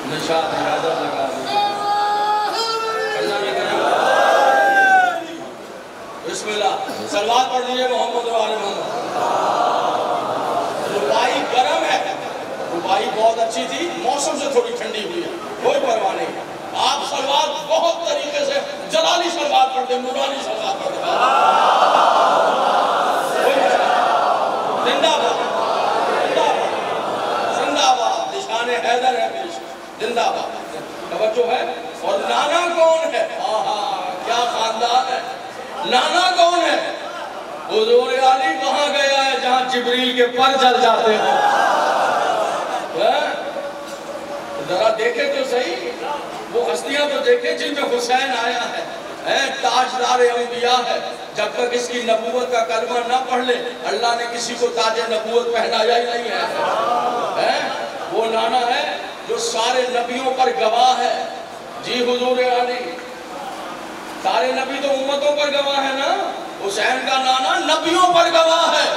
Speaker 1: نشان ارادہ لگا دیا اللہ نے کہا بسم اللہ سلوات پڑھ دیجیے محمد و آل محمد ربائی گرم ہے ربائی بہت اچھی تھی موسم سے تھوڑی ٹھنڈی ہوئی ہے کوئی پرواہ نہیں آپ سلوات بہت طریقے سے جلالی نورانی سلوات پڑھ زندہ باد زندہ باد زندہ باد۔ نشان حیدر ہے پیش زندہ باد توجہ ہے اور نانا کون ہے آہا کیا خاندان ہے نانا کون ہے حضور علی کہاں گیا ہے جہاں جبریل کے پر جل جاتے ہیں ذرا دیکھے تو صحیح وہ ہستیاں تو دیکھے جن میں حسین آیا ہے تاجدار انبیاء ہے۔ جب تک اس کی نبوت کا کلمہ نہ پڑھ لے، اللہ نے کسی کو تاج نبوت پہنایا ہی نہیں ہے۔ وہ نانا ہے جو سارے نبیوں پر گواہ ہے۔ جی حضور علی سارے نبی تو امتوں پر گواہ ہے نا؟ حسین کا نانا نبیوں پر گواہ ہے۔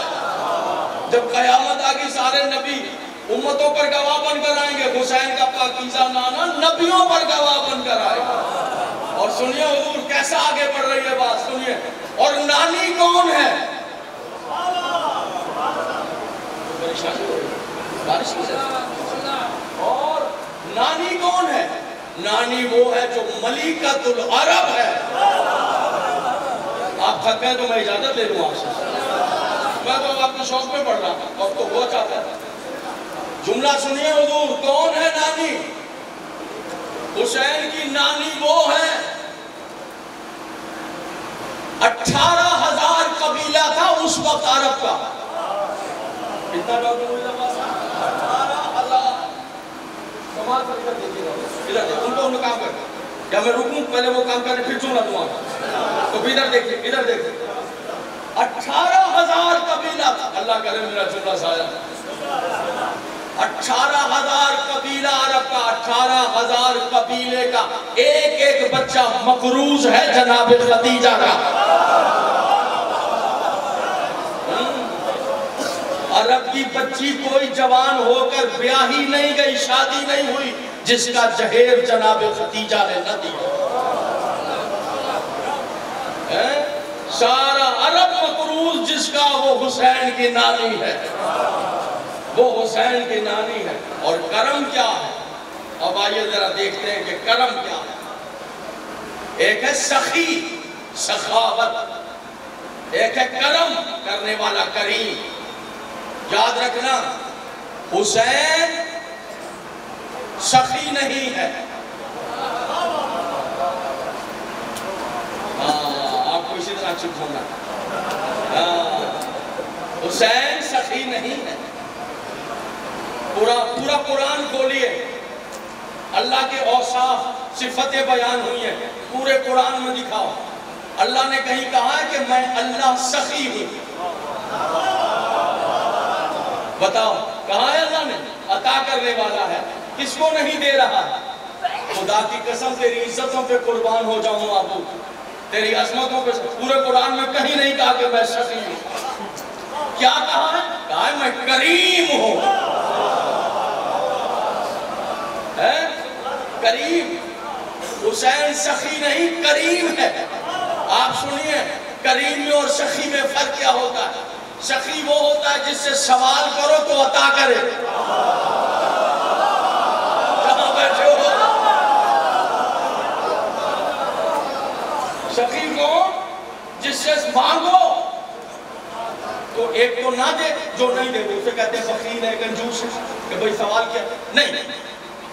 Speaker 1: جب قیامت آگی سارے نبی امتوں پر گواہ بن کر آئیں گے، حسین کا پاکیزہ نانا نبیوں پر گواہ بن کر آئے گا۔ اور سنیے حضور، کیسا آگے بڑھ رہی ہے بات، سنیے۔ اور نانی کون ہے؟ اور نانی کون ہے؟ نانی وہ ہے جو ملکت العرب ہے۔ آپ تھک گئے تو میں اجازت لے لوں آپ سے۔ میں تو آپ کے شوق میں پڑھ رہا ہوں۔ اور تو وہ چاہتا ہے۔ جملہ سنیے حضور، کون ہے نانی؟ حسین کی نانی وہ ہے۔ اٹھارہ ہزار قبیلہ تھا اس وقت عرب کا۔ کتنا ڈاکٹر اٹھارہ ہزار۔ دیکھیے ادھر دیکھیں ان کو ان کام کر یا میں رکوں، پہلے وہ کام کرنے پھر چونہ دوں آپ تو ادھر دیکھیے ادھر دیکھیے۔ اٹھارہ ہزار قبیلہ تھا۔ اللہ کرے میرا جملہ سایا اٹھارہ ہزار قبیلہ عرب کا، اٹھارہ ہزار قبیلے کا۔ ایک ایک بچہ مقروض ہے جناب خدیجہ کا۔ عرب کی بچی کوئی جوان ہو کر بیاہی نہیں گئی، شادی نہیں ہوئی، جس کا جہیر جناب خدیجہ نے نہ دیا۔ سارا عرب مقروض، جس کا وہ حسین کی نانی ہے۔ وہ حسین کی نانی ہے اور کرم کیا ہے؟ اب آئیے ذرا دیکھتے ہیں کہ کرم کیا ہے۔ ایک ہے سخی، سخاوت۔ ایک ہے کرم کرنے والا کریم۔ یاد رکھنا، حسین سخی نہیں ہے۔ ہاں آپ کو اسی طرح چپ ہونا۔ ہاں حسین سخی نہیں ہے۔ پورا پورا قرآن کھولیے اللہ کے اوصاف، صفتیں بیان ہوئی ہیں۔ پورے قرآن میں دکھاؤ۔ اللہ نے کہیں کہا ہے کہ میں اللہ سخی ہوں۔ بتاؤ کہا ہے اللہ نے؟ عطا کرنے والا ہے۔ کس کو نہیں دے رہا؟ خدا کی قسم، تیری عزتوں پہ قربان ہو جاؤں ابو۔ تیری عظمتوں پہ پورے قرآن میں کہیں نہیں کہا کہ میں سخی ہوں۔ کیا کہا ہے؟ کہا ہے میں کریم ہوں۔ کریم حسین سخی نہیں کریم ہے. آپ سنیے کریم میں اور سخی میں فرق کیا ہوتا ہے؟ سخی وہ ہوتا ہے جس سے سوال کرو تو عطا کرے۔ کہاں بیٹھے ہو؟ سخی کو جس سے مانگو۔ تو ایک تو نہ دے، جو نہیں دے اسے کہتے ہیں فقیر ہے، کنجوس ہے، کہ بھئی سوال کیا؟ نہیں۔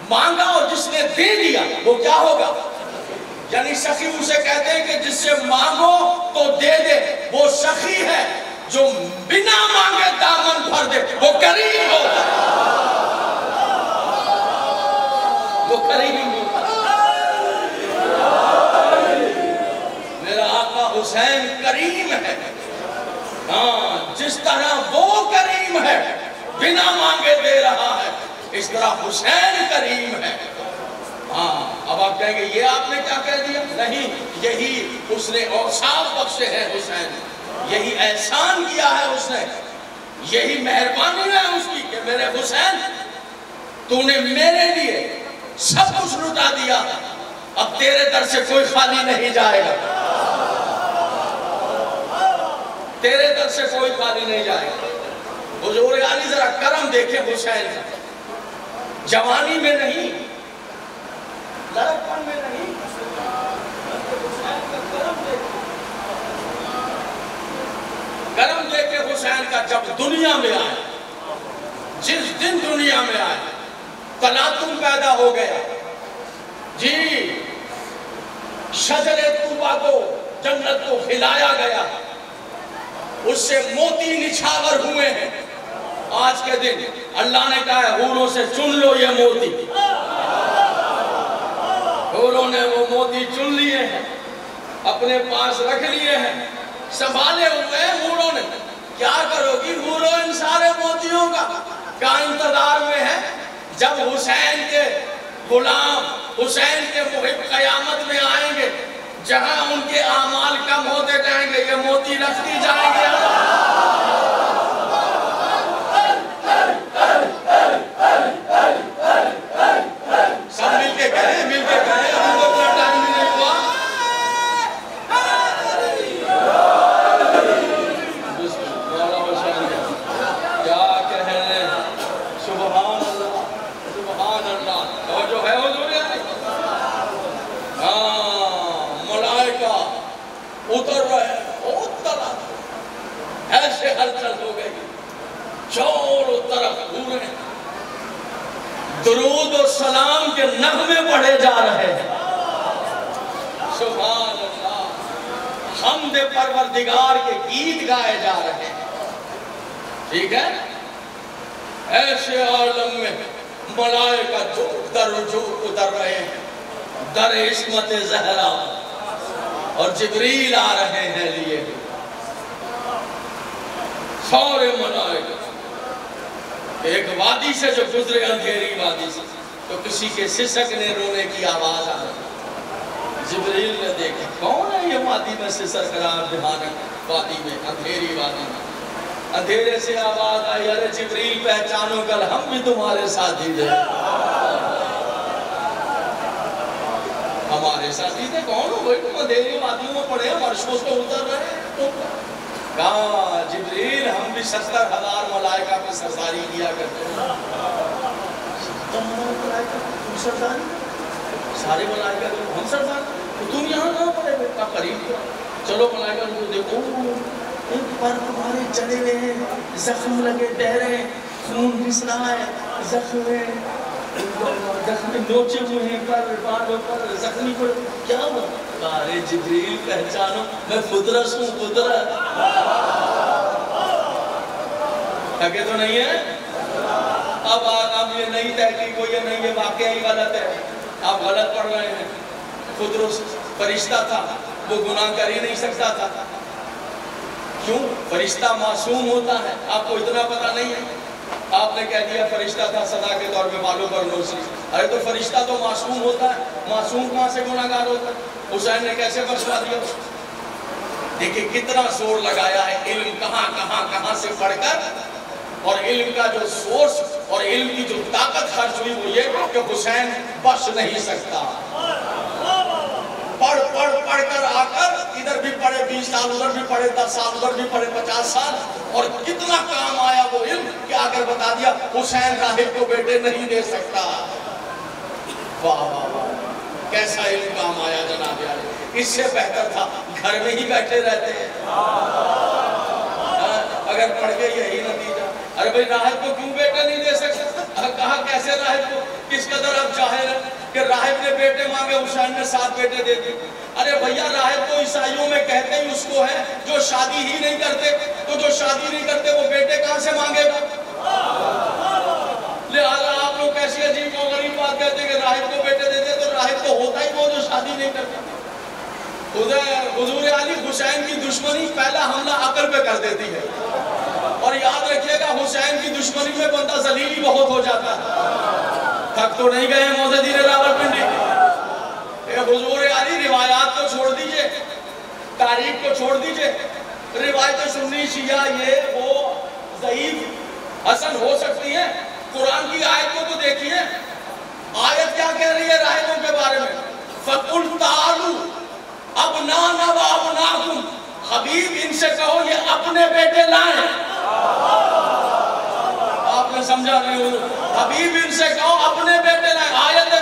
Speaker 1: مانگا اور جس نے دے دیا، وہ کیا ہوگا؟ یعنی سخی اسے کہتے ہیں کہ جس سے مانگو تو دے دے، وہ سخی ہے جو بنا مانگے دامن بھر دے، وہ کریم ہوتا۔ وہ کریم ہوتا۔ میرا آقا حسین کریم ہے۔ ہاں جس طرح وہ کریم ہے، بنا مانگے دے رہا ہے۔ اس طرح حسین کریم ہے۔ ہاں اب آپ کہیں گے، یہ آپ نے کیا کہہ دیا؟ نہیں، یہی اس نے اوصاف بخشے ہیں حسین۔ یہی احسان کیا ہے اس نے۔ یہی مہربانی ہے اس کی کہ میرے حسین، تو نے میرے لیے سب کچھ لٹا دیا۔ اب تیرے در سے کوئی خالی نہیں جائے گا۔ تیرے در سے کوئی خالی نہیں جائے گا۔ حضور علی، ذرا کرم دیکھے حسین۔ کا جوانی میں نہیں۔ لڑکپن میں نہیں۔ کرم کرم دیکھے حسین کا جب دنیا میں آئے۔ جس دن دنیا میں آئے تناتم پیدا ہو گیا۔ جی شجر طوبہ کو جنت کو کھلایا گیا۔ اس سے موتی نچھاور ہوئے ہیں۔ آج کے دن اللہ نے کہا ہے حوروں سے چن لو یہ موتی۔ حوروں نے وہ موتی چن لیے ہیں، اپنے پاس رکھ لیے ہیں۔ سنبھالے ہوئے ہیں ہوروں نے۔ کیا کرو گی؟ ہورو ان سارے موتیوں کا۔ کا انتظار میں ہے؟ جب حسین کے غلام، حسین کے محب قیامت میں آئیں گے، جہاں ان کے اعمال کم ہوتے جائیں گے، یہ موتی رکھتی جائیں گے سب مل کے کریں مل کے کریں ابھی تو اتنا ٹائم بھی نہیں ہوا مولا حسین کیا کہنے سبحان اللہ سبحان اللہ توجہ ہے حضور یعنی ہاں ملائکہ اتر رہے بہت طرح ایسے ہلچل ہو گئی چوروں طرف گھوم رہے درود و سلام کے نغمے پڑھے جا رہے ہیں۔ سبحان اللہ حمد پروردگار کے گیت گائے جا رہے ہیں۔ ٹھیک ہے؟ ایسے عالم میں ملائکہ جو در جو اتر رہے ہیں۔ در عصمت زہرا۔ اور جبریل آ رہے ہیں لیے۔ سارے ملائکہ۔ ایک وادی سے جو گزرے، اندھیری وادی سے۔ تو کسی کے سسکنے رونے کی آواز آ رہی جبریل نے دیکھا، کون ہے یہ وادی میں سسر قرار دہانے وادی میں اندھیری وادی میں؟ اندھیرے سے آواز آئی، ارے جبریل، پہچانو کل ہم بھی تمہارے ساتھی تھے ہمارے ساتھی تھے، کون ہو بھائی؟ تم اندھیری وادیوں میں پڑے ہیں مرشوں سے اتر رہے ہیں۔ تم کہا جبریل، ہم بھی ستر ہزار ملائکہ پہ سرداری کیا کرتے ہیں۔ ستر ہزار ملائکہ تم سرداری سارے ملائکہ جو ہم سردار تو تم یہاں کہاں پڑے ہوئے کہا قریب کیا چلو ملائکہ جو دیکھو ایک پر تمہارے چڑے ہوئے ہیں زخم لگے بہ رہے ہیں خون گھس رہا ہے زخم ہے زخم نوچے ہوئے ہیں پر بانوں پر زخمی پر کیا ہوا ارے جبریل پہچانو میں قدرت ہوں قدرت تھکے تو نہیں ہے۔ اب اب یہ نئی تحقیق ہو، یہ نہیں یہ واقعہ ہی غلط ہے۔ آپ غلط پڑھ رہے ہیں۔ قدرت فرشتہ تھا، وہ گناہ کر ہی نہیں سکتا تھا۔ کیوں؟ فرشتہ معصوم ہوتا ہے، آپ کو اتنا پتہ نہیں ہے۔ آپ نے کہہ دیا، فرشتہ تھا صدا کے طور پہ بالوں پر نوسی ارے تو فرشتہ تو معصوم ہوتا ہے۔ معصوم کہاں سے گناہ گار ہوتا ہے؟ حسین نے کیسے بخشوا دیا؟ دیکھیں کتنا زور لگایا ہے علم کہاں کہاں کہاں سے پڑھ کر اور علم کا جو سورس اور علم کی جو طاقت خرچ ہوئی وہ یہ کہ حسین بخش نہیں سکتا۔ پڑھ پڑھ پڑھ کر آ کر ادھر بھی پڑھے، بیس سال ادھر بھی پڑھے، دس سال ادھر بھی پڑھے، پچاس سال۔ اور کتنا کام آیا وہ علم کہ آ کر بتا دیا، حسین راہب کو بیٹے نہیں دے سکتا۔ واہ واہ واہ کیسا علم کام آیا جناب یار۔ اس سے بہتر تھا گھر میں ہی بیٹھے رہتے۔ ہیں اگر پڑھ کے یہی نتیجہ ارے بھائی، راہب کو کیوں بیٹے نہیں دے سکتا کہا کیسے راہب کو؟ کس قدر اب جاہل ہے کہ راہب نے بیٹے مانگے حسین نے سات بیٹے دے دیے۔ ارے بھیا، راہب تو عیسائیوں میں کہتے ہی اس کو ہے، جو شادی ہی نہیں کرتے، تو جو شادی نہیں کرتے، وہ بیٹے کہاں سے مانگے گا؟ لہذا آپ لوگ کیسی عجیب و غریب بات کہتے ہیں کہ راہب کو بیٹے دیتے تو راہب تو ہوتا ہی وہ جو شادی نہیں کرتے۔ حضور علی حسین کی دشمنی پہلا حملہ عقل پہ کر دیتی ہے۔ اور یاد رکھیے گا حسین کی دشمنی میں بندہ ذلیل بہت ہو جاتا ہے۔ تھک تو نہیں گئے موزدین راول پنڈی اے حضور علی، روایات کو چھوڑ دیجیے۔ تاریخ کو چھوڑ دیجیے۔ روایت سنی شیعہ، یہ وہ ضعیف، حسن ہو سکتی ہیں۔ قرآن کی آیت کو تو دیکھیے۔ آیت کیا کہہ رہی ہے راہبوں کے بارے میں؟ فَقُلْ تَعَلُوا ابنانا و ابناکم حبیب ان سے کہو یہ اپنے بیٹے لائیں۔ آپ نے سمجھا نہیں ہوں حبیب ان سے کہو اپنے بیٹے لائیں۔ آیت ہے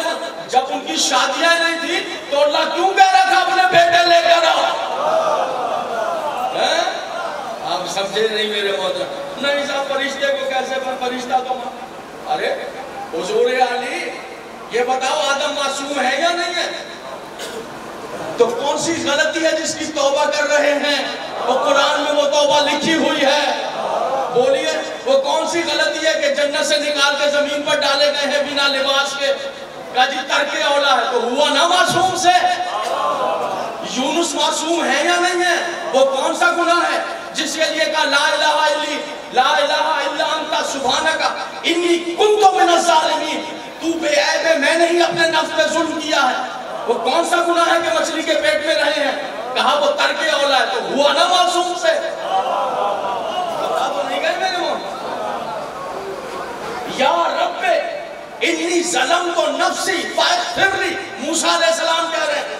Speaker 1: جب ان کی شادیاں نہیں تھی تو اللہ کیوں کہہ رہا تھا اپنے بیٹے لے کر آؤ؟ آپ سمجھے نہیں میرے محترم نہیں صاحب، فرشتے کو کیسے پر فرشتہ تو ارے، حضور علی، یہ بتاؤ آدم معصوم ہے یا نہیں ہے؟ تو کون سی غلطی ہے جس کی توبہ کر رہے ہیں؟ وہ قرآن میں وہ توبہ لکھی ہوئی ہے۔ بولیے، وہ کون سی غلطی ہے کہ جنت سے نکال کے زمین پر ڈالے گئے ہیں بنا لباس کے؟ کہا جی ترک اولا ہے۔ تو ہوا نا معصوم سے؟ یونس معصوم ہے یا نہیں ہے وہ کون سا گناہ ہے جس کے لیے کہا لا الہ الا لا الہ الا انتا سبحانکا انی کنتو من الظالمین۔ تو بے عیب ہے، میں نہیں اپنے نفس پہ ظلم کیا ہے۔ وہ کون سا گناہ ہے کہ مچھلی کے پیٹ میں رہے ہیں؟ کہا وہ ترک اولا ہے تو ہوا نا معصوم سے۔ تو نہیں گئے میرے وہاں یا رب، انی ظلم کو نفسی فاغفر لی۔ موسیٰ علیہ السلام کہہ رہے ہیں،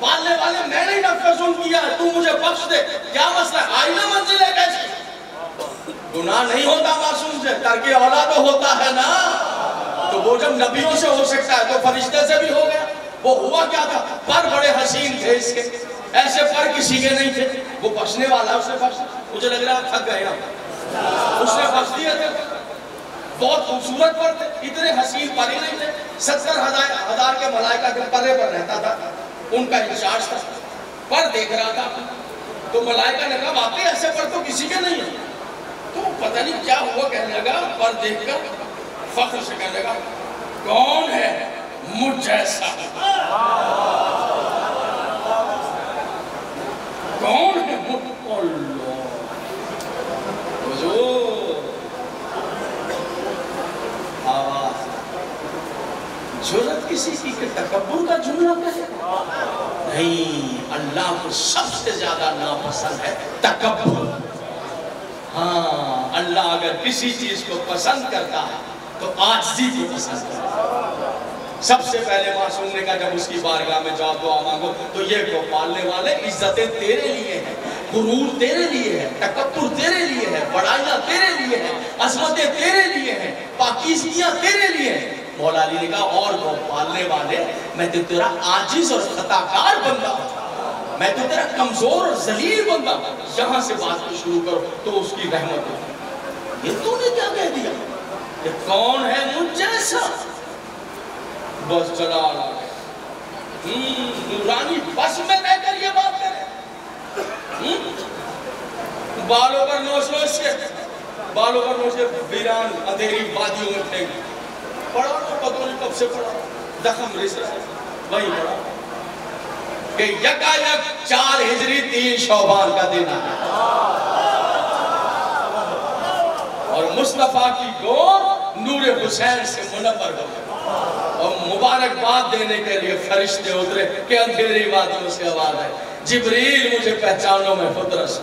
Speaker 1: پالنے والے میں نے نفس پہ ظلم کیا ہے تو مجھے بخش دے۔ کیا مسئلہ ہے؟ آئینہ منزل ہے کیسی؟ گناہ نہیں ہوتا معصوم سے ترک اولا تو ہوتا ہے نا۔ تو وہ جب نبیوں سے ہو سکتا ہے، تو فرشتے سے بھی ہو گیا۔ وہ ہوا کیا تھا؟ پر بڑے حسین تھے اس کے۔ ایسے پر کسی کے نہیں تھے۔ وہ بخشنے والا اس نے بخش مجھے لگ رہا تھک گئے نا اس نے بخش دیا تھے بہت خوبصورت پر تھے۔ اتنے حسین پر ہی نہیں تھے۔ ستر ہزار کے ملائکہ کے پرے پر رہتا تھا۔ ان کا انچارج تھا۔ پر دیکھ رہا تھا۔ تو ملائکہ نے کہا، واقعی ایسے پر تو کسی کے نہیں ہے۔ تو پتہ نہیں کیا ہوا کہنے لگا۔ پر دیکھ کر فخر سے کہنے لگا، کون ہے؟ مجھ جیسا۔ کون ہے مجھ اللہ حضور۔ آواز۔ جرت کسی کی کہ تکبر کا جملہ کہے؟ نہیں، اللہ کو سب سے زیادہ ناپسند ہے تکبر۔ ہاں اللہ اگر کسی چیز کو پسند کرتا ہے تو آجزی کو پسند کرتا ہے۔ سب سے پہلے معصوم نے کہا جب اس کی بارگاہ میں جواب دعا مانگو، تو یہ کو پالنے والے عزتیں تیرے لیے ہیں، غرور تیرے لیے ہے تکبر تیرے لیے ہے بڑائیاں تیرے لیے ہیں، عظمتیں تیرے لیے ہیں، پاکیزگیاں تیرے لیے ہیں۔ مولا علی نے کہا، اور وہ پالنے والے، میں تو تیرا عاجز اور خطاکار بندہ ہوں۔ میں تو تیرا کمزور اور ذلیل بندہ ہوں۔ یہاں سے بات کو شروع کرو، تو اس کی رحمت ہو۔ یہ تو نے کیا کہہ دیا؟ کہ کون ہے مجھ جیسا؟ بس چلا آ گیا نورانی جی، بس میں رہ کر یہ بات کرے بالوں پر نوش نوش کے، بالوں پر نوش کے ویران اندھیری وادیوں میں پھینک۔ پڑھا تو پتوں نے کب سے پڑھا زخم رس رہا وہی پڑھا کہ یکا یک چار ہجری تین شعبان کا دن آیا۔ اور مصطفیٰ کی گور نور حسین سے منور ہو گئی۔ اور مبارکباد دینے کے لیے فرشتے اترے کہ اندھیری وادیوں سے آواز ہے جبریل مجھے پہچانو، میں فطرس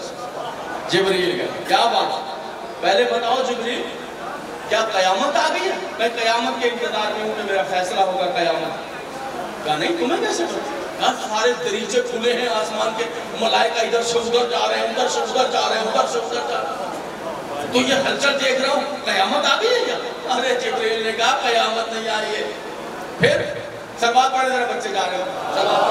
Speaker 1: جبریل کا کیا بات؟ پہلے بتاؤ جبریل، کیا قیامت آ گئی ہے؟ میں قیامت کے انتظار میں ہوں کہ میرا فیصلہ ہوگا قیامت۔ کہا نہیں، تمہیں کیسے پتا کہا سارے دریچے کھلے ہیں آسمان کے۔ ملائکہ ادھر سے ادھر جا رہے ہیں، ادھر سے ادھر جا رہے ہیں، ادھر سے ادھر جا رہے ہیں۔ تو یہ ہلچل دیکھ رہا ہوں، قیامت آ گئی ہے کیا ارے جبریل نے کہا قیامت نہیں آئی ہے۔ پھر سلوات پڑھے ذرا بچے جا رہے ہو سلوات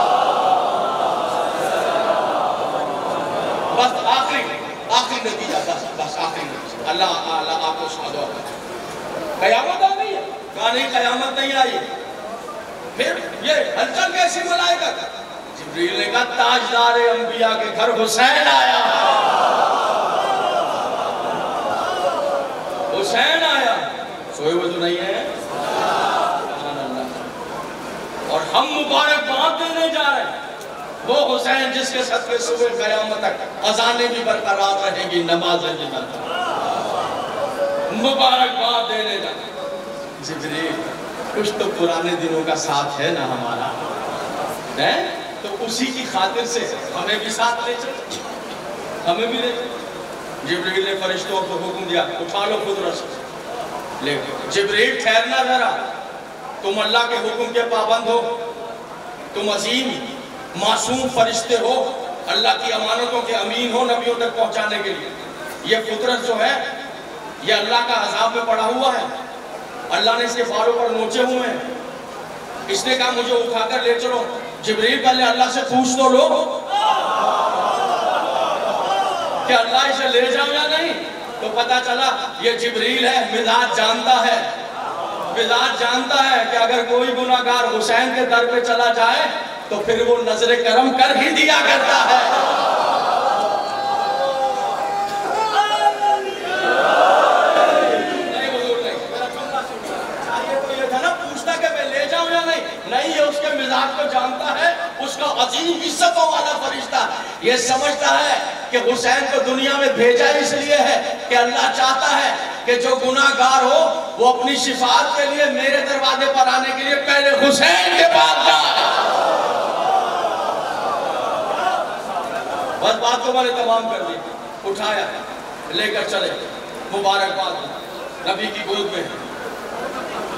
Speaker 1: بس آخری آخری نتیجہ بس بس آخری نتیجہ اللہ اللہ آپ کو شہد ہو قیامت آ گئی ہے۔ کہا نہیں، قیامت نہیں آئی پھر یہ ہلچل کیسی ملائکہ جبریل نے کہا، تاجدار انبیاء کے گھر حسین آیا۔ حسین آیا۔ سوئے ہوئے تو نہیں ہے؟ اور ہم مبارک بات دینے جا رہے ہیں۔ وہ حسین جس کے صدقے صبح قیامت تک اذانیں بھی برقرار رہیں گی، نمازیں بھی برقرار مبارک بات دینے جا رہے ہیں۔ جبریل، کچھ تو پرانے دنوں کا ساتھ ہے نا ہمارا۔ ہے تو اسی کی خاطر سے ہمیں بھی ساتھ لے چلے ہمیں بھی لے چلے جبریل نے فرشتوں کو حکم دیا اٹھا لو خود رسول لے، جبریل ٹھہرنا ذرا۔ تم اللہ کے حکم کے پابند ہو۔ تم عظیم، معصوم فرشتے ہو۔ اللہ کی امانتوں کے امین ہو نبیوں تک پہنچانے کے لیے۔ یہ فطرت جو ہے، یہ اللہ کا عذاب میں پڑا ہوا ہے۔ اللہ نے اس کے فاروں پر نوچے ہوئے ہیں۔ اس نے کہا، مجھے اٹھا کر لے چلو۔ جبریل پہلے اللہ سے پوچھ تو لو۔ کہ اللہ اسے لے جاؤ یا نہیں؟ تو پتا چلا یہ جبریل ہے، مزاج جانتا ہے۔ مزاج جانتا ہے کہ اگر کوئی گناہگار حسین کے در پہ چلا جائے، تو پھر وہ نظر کرم کر ہی دیا کرتا ہے۔ نہیں یہ تھا نا، پوچھتا کہ میں لے جاؤں یا نہیں؟ نہیں، یہ اس کے مزاج کو جانتا اس کا عظیم عزتوں والا فرشتہ۔ یہ سمجھتا ہے کہ حسین کو دنیا میں بھیجا اس لیے ہے کہ اللہ چاہتا ہے کہ جو گناہ گار ہو، وہ اپنی شفاعت کے لیے میرے دروازے پر آنے کے لیے پہلے حسین کے پاس جائے۔ بس بات کو میں نے تمام کر دی۔ اٹھایا، لے کر چلے۔ مبارکباد۔ نبی کی گود میں۔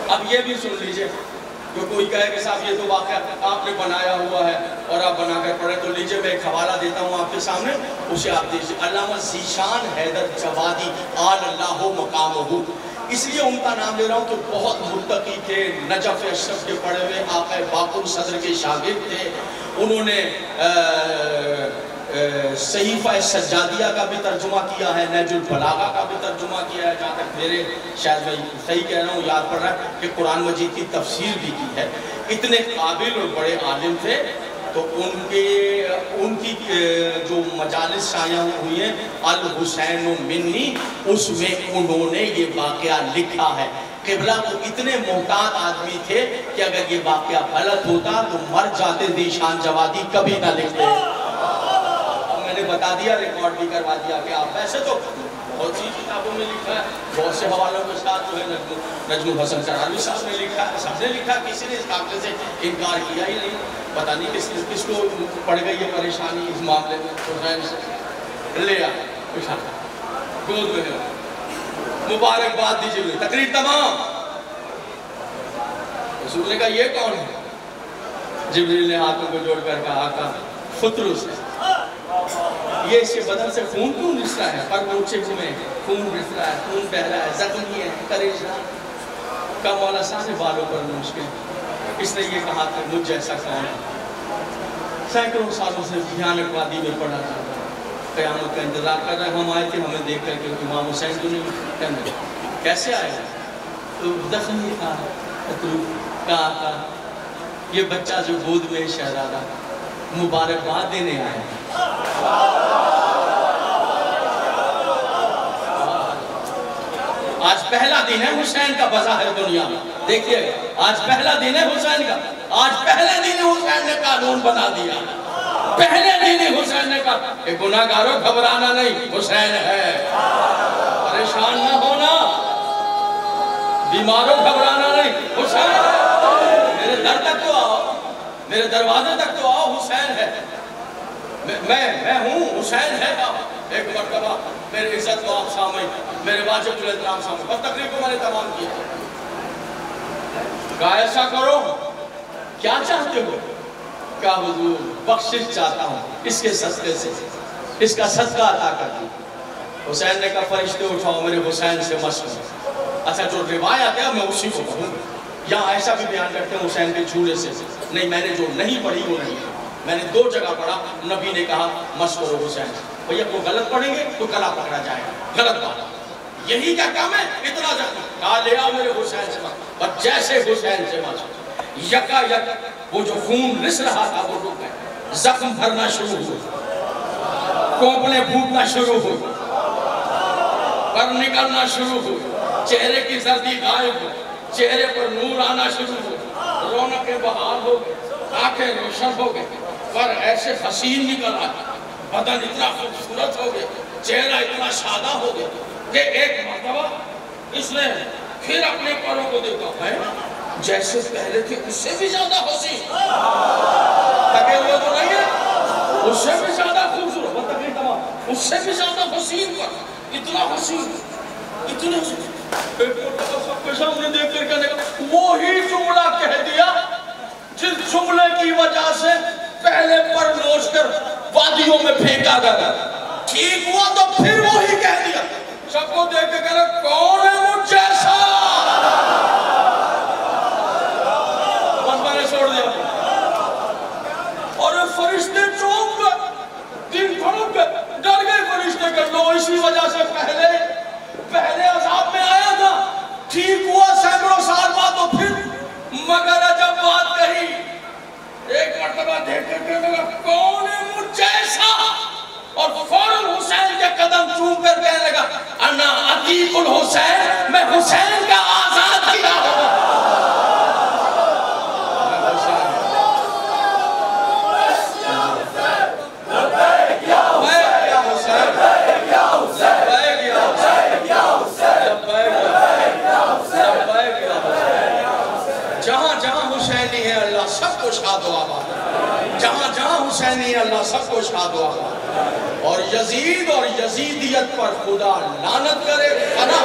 Speaker 1: اب یہ بھی سن لیجیے۔ جو کوئی کہے کہ صاحب یہ تو واقعہ آپ نے بنایا ہوا ہے اور آپ بنا کر پڑھے تو لیجیے میں ایک حوالہ دیتا ہوں آپ کے سامنے، اسے آپ دیجیے علامہ زیشان حیدر جوادی آل اللہ مقام ہو اس لیے ان کا نام لے رہا ہوں کہ بہت متقی تھے، نجف اشرف کے پڑھے ہوئے، آقا باقر صدر کے شاگرد تھے۔ انہوں نے صحیفہ سجادیہ کا بھی ترجمہ کیا ہے نیج البلاغہ کا بھی ترجمہ کیا ہے، جہاں تک میرے شاید میں صحیح کہہ رہا ہوں، یاد پڑ رہا ہے کہ قرآن مجید کی تفسیر بھی کی ہے۔ اتنے قابل اور بڑے عالم تھے، تو ان کے، ان کی جو مجالس شائع ہوئی ہیں، الحسین و منی، اس میں انہوں نے یہ واقعہ لکھا ہے۔ قبلہ کو اتنے محتاط آدمی تھے کہ اگر یہ واقعہ غلط ہوتا تو مر جاتے دیشان جوادی کبھی نہ لکھتے۔ بتا دیا ریکارڈ بھی کروا دیا کہ آپ ویسے تو بہت سی کتابوں میں لکھا ہے، بہت سے حوالوں کے ساتھ جو ہے نجم الحسن چراروی صاحب نے لکھا ہے، سب نے لکھا، کسی نے اس قابل سے انکار کیا ہی نہیں، پتہ نہیں کس کس کو پڑ گئی ہے پریشانی اس معاملے میں حسین سے لے آ۔ گود میں مبارکباد دیجیے تقریر تمام۔ رسول نے کہا یہ کون ہے؟ جبریل نے ہاتھوں کو جوڑ کر کہا آقا فطرس ہے یہ اس کے بدن سے خون کیوں رس جی رہا ہے پر موچے گھومے خون رس رہا ہے، خون بہ رہا ہے زخمی ہے پریشان کا مولا سارے بالوں پر مشکل اس نے یہ کہا کہ مجھ جیسا کون سینکڑوں سالوں سے بھیانک وادی میں پڑا تھا قیامت کا انتظار کر رہے ہم آئے تھے، ہمیں دیکھ کر کے امام حسین تو نہیں کہنے کیسے آئے؟ تو زخمی تھا کہا تھا یہ بچہ جو گود میں شہزادہ، مبارکباد دینے آئے ہیں۔ آج پہلا دن ہے حسین کا بظاہر دنیا میں۔ دیکھئے آج پہلا دن ہے حسین کا۔ آج پہلے دن حسین نے قانون بنا دیا۔ پہلے دن حسین نے کہا کہ گناہگاروں گھبرانا نہیں، حسین ہے۔ پریشان نہ ہونا۔ بیماروں گھبرانا نہیں، حسین میرے در تک تو آؤ۔ میرے دروازے تک تو آؤ، حسین ہے۔ میں میں ہوں، حسین ہے ایک مرتبہ میرے عزت کو آپ سامنے میرے واجب الاحترام سامنے بس تقریب کو میں نے تمام کیا۔ کہا، ایسا کرو، کیا چاہتے ہو؟ کہا، حضور، بخشش چاہتا ہوں اس کے صدقے سے، اس کا صدقہ عطا کر دی حسین نے کہا، فرشتے اٹھاؤ، میرے حسین سے مشکل اچھا جو روایت ہے میں اسی کو کہوں یہاں ایسا بھی بیان کرتے ہیں، حسین کے جھولے سے۔ نہیں، میں نے جو نہیں پڑھی، وہ نہیں۔ میں نے دو جگہ پڑھا، نبی نے کہا مشکل حسین۔ بھئی اب وہ غلط پڑھیں گے تو کلا پکڑا جائے گا۔ غلط بات۔ یہی کیا کام ہے؟ اتنا جاتا کہا، لے آؤ میرے حسین سے مات اور جیسے حسین سے مات یکا یک، وہ جو خون رس رہا تھا، وہ رک گئے زخم بھرنا شروع ہوئی کوپلیں پھوٹنا شروع ہوئی پر نکلنا شروع ہوئی چہرے کی زردی غائب ہوئی چہرے پر نور آنا شروع ہوئی رونقیں بحال ہو گئے آنکھیں روشن ہو گئے پر ایسے حسین نکل آئے۔ بدن اتنا خوبصورت ہو گیا، چہرہ اتنا شادہ ہو گیا کہ ایک مرتبہ اس نے پھر اپنے پروں کو دیکھا۔ ہے جیسے پہلے تھے، اس سے بھی زیادہ حسین۔ تکے ہوئے تو نہیں ہے، اس سے بھی زیادہ خوبصورت۔ تکے تمام۔ اس سے بھی زیادہ حسین پر۔ اتنا حسین اتنا حسین۔ ایک سب کے سامنے دیکھ کر کہنے کا وہی جملہ کہہ دیا جس جملے کی وجہ سے پہلے پر نوش کر وادیوں میں پھینکا گیا۔ ٹھیک ہوا تو پھر وہی کہہ دیا۔ سب کو دیکھ کے کہہ رہا، کون ہے مجھ جیسا؟ بس میں نے چھوڑ دیا۔ اور فرشتے چونک گئے دن پھڑک گئے، ڈر گئے فرشتے کہ لو، اسی وجہ سے پہلے پہلے عذاب میں آیا تھا۔ ٹھیک ہوا، سینکڑوں سال بعد تو پھر، مگر جب بات کہی ایک مرتبہ دیکھ کر کہنے لگا، کون ہے مجھ جیسا اور فوراً حسین کے قدم چوم کر کہنے لگا، انا عتیق الحسین، میں حسین کا آزاد کیا ہوں حسینی ہے اللہ سب کو شاد ہوا اور یزید اور یزیدیت پر خدا لانت کرے۔ فنا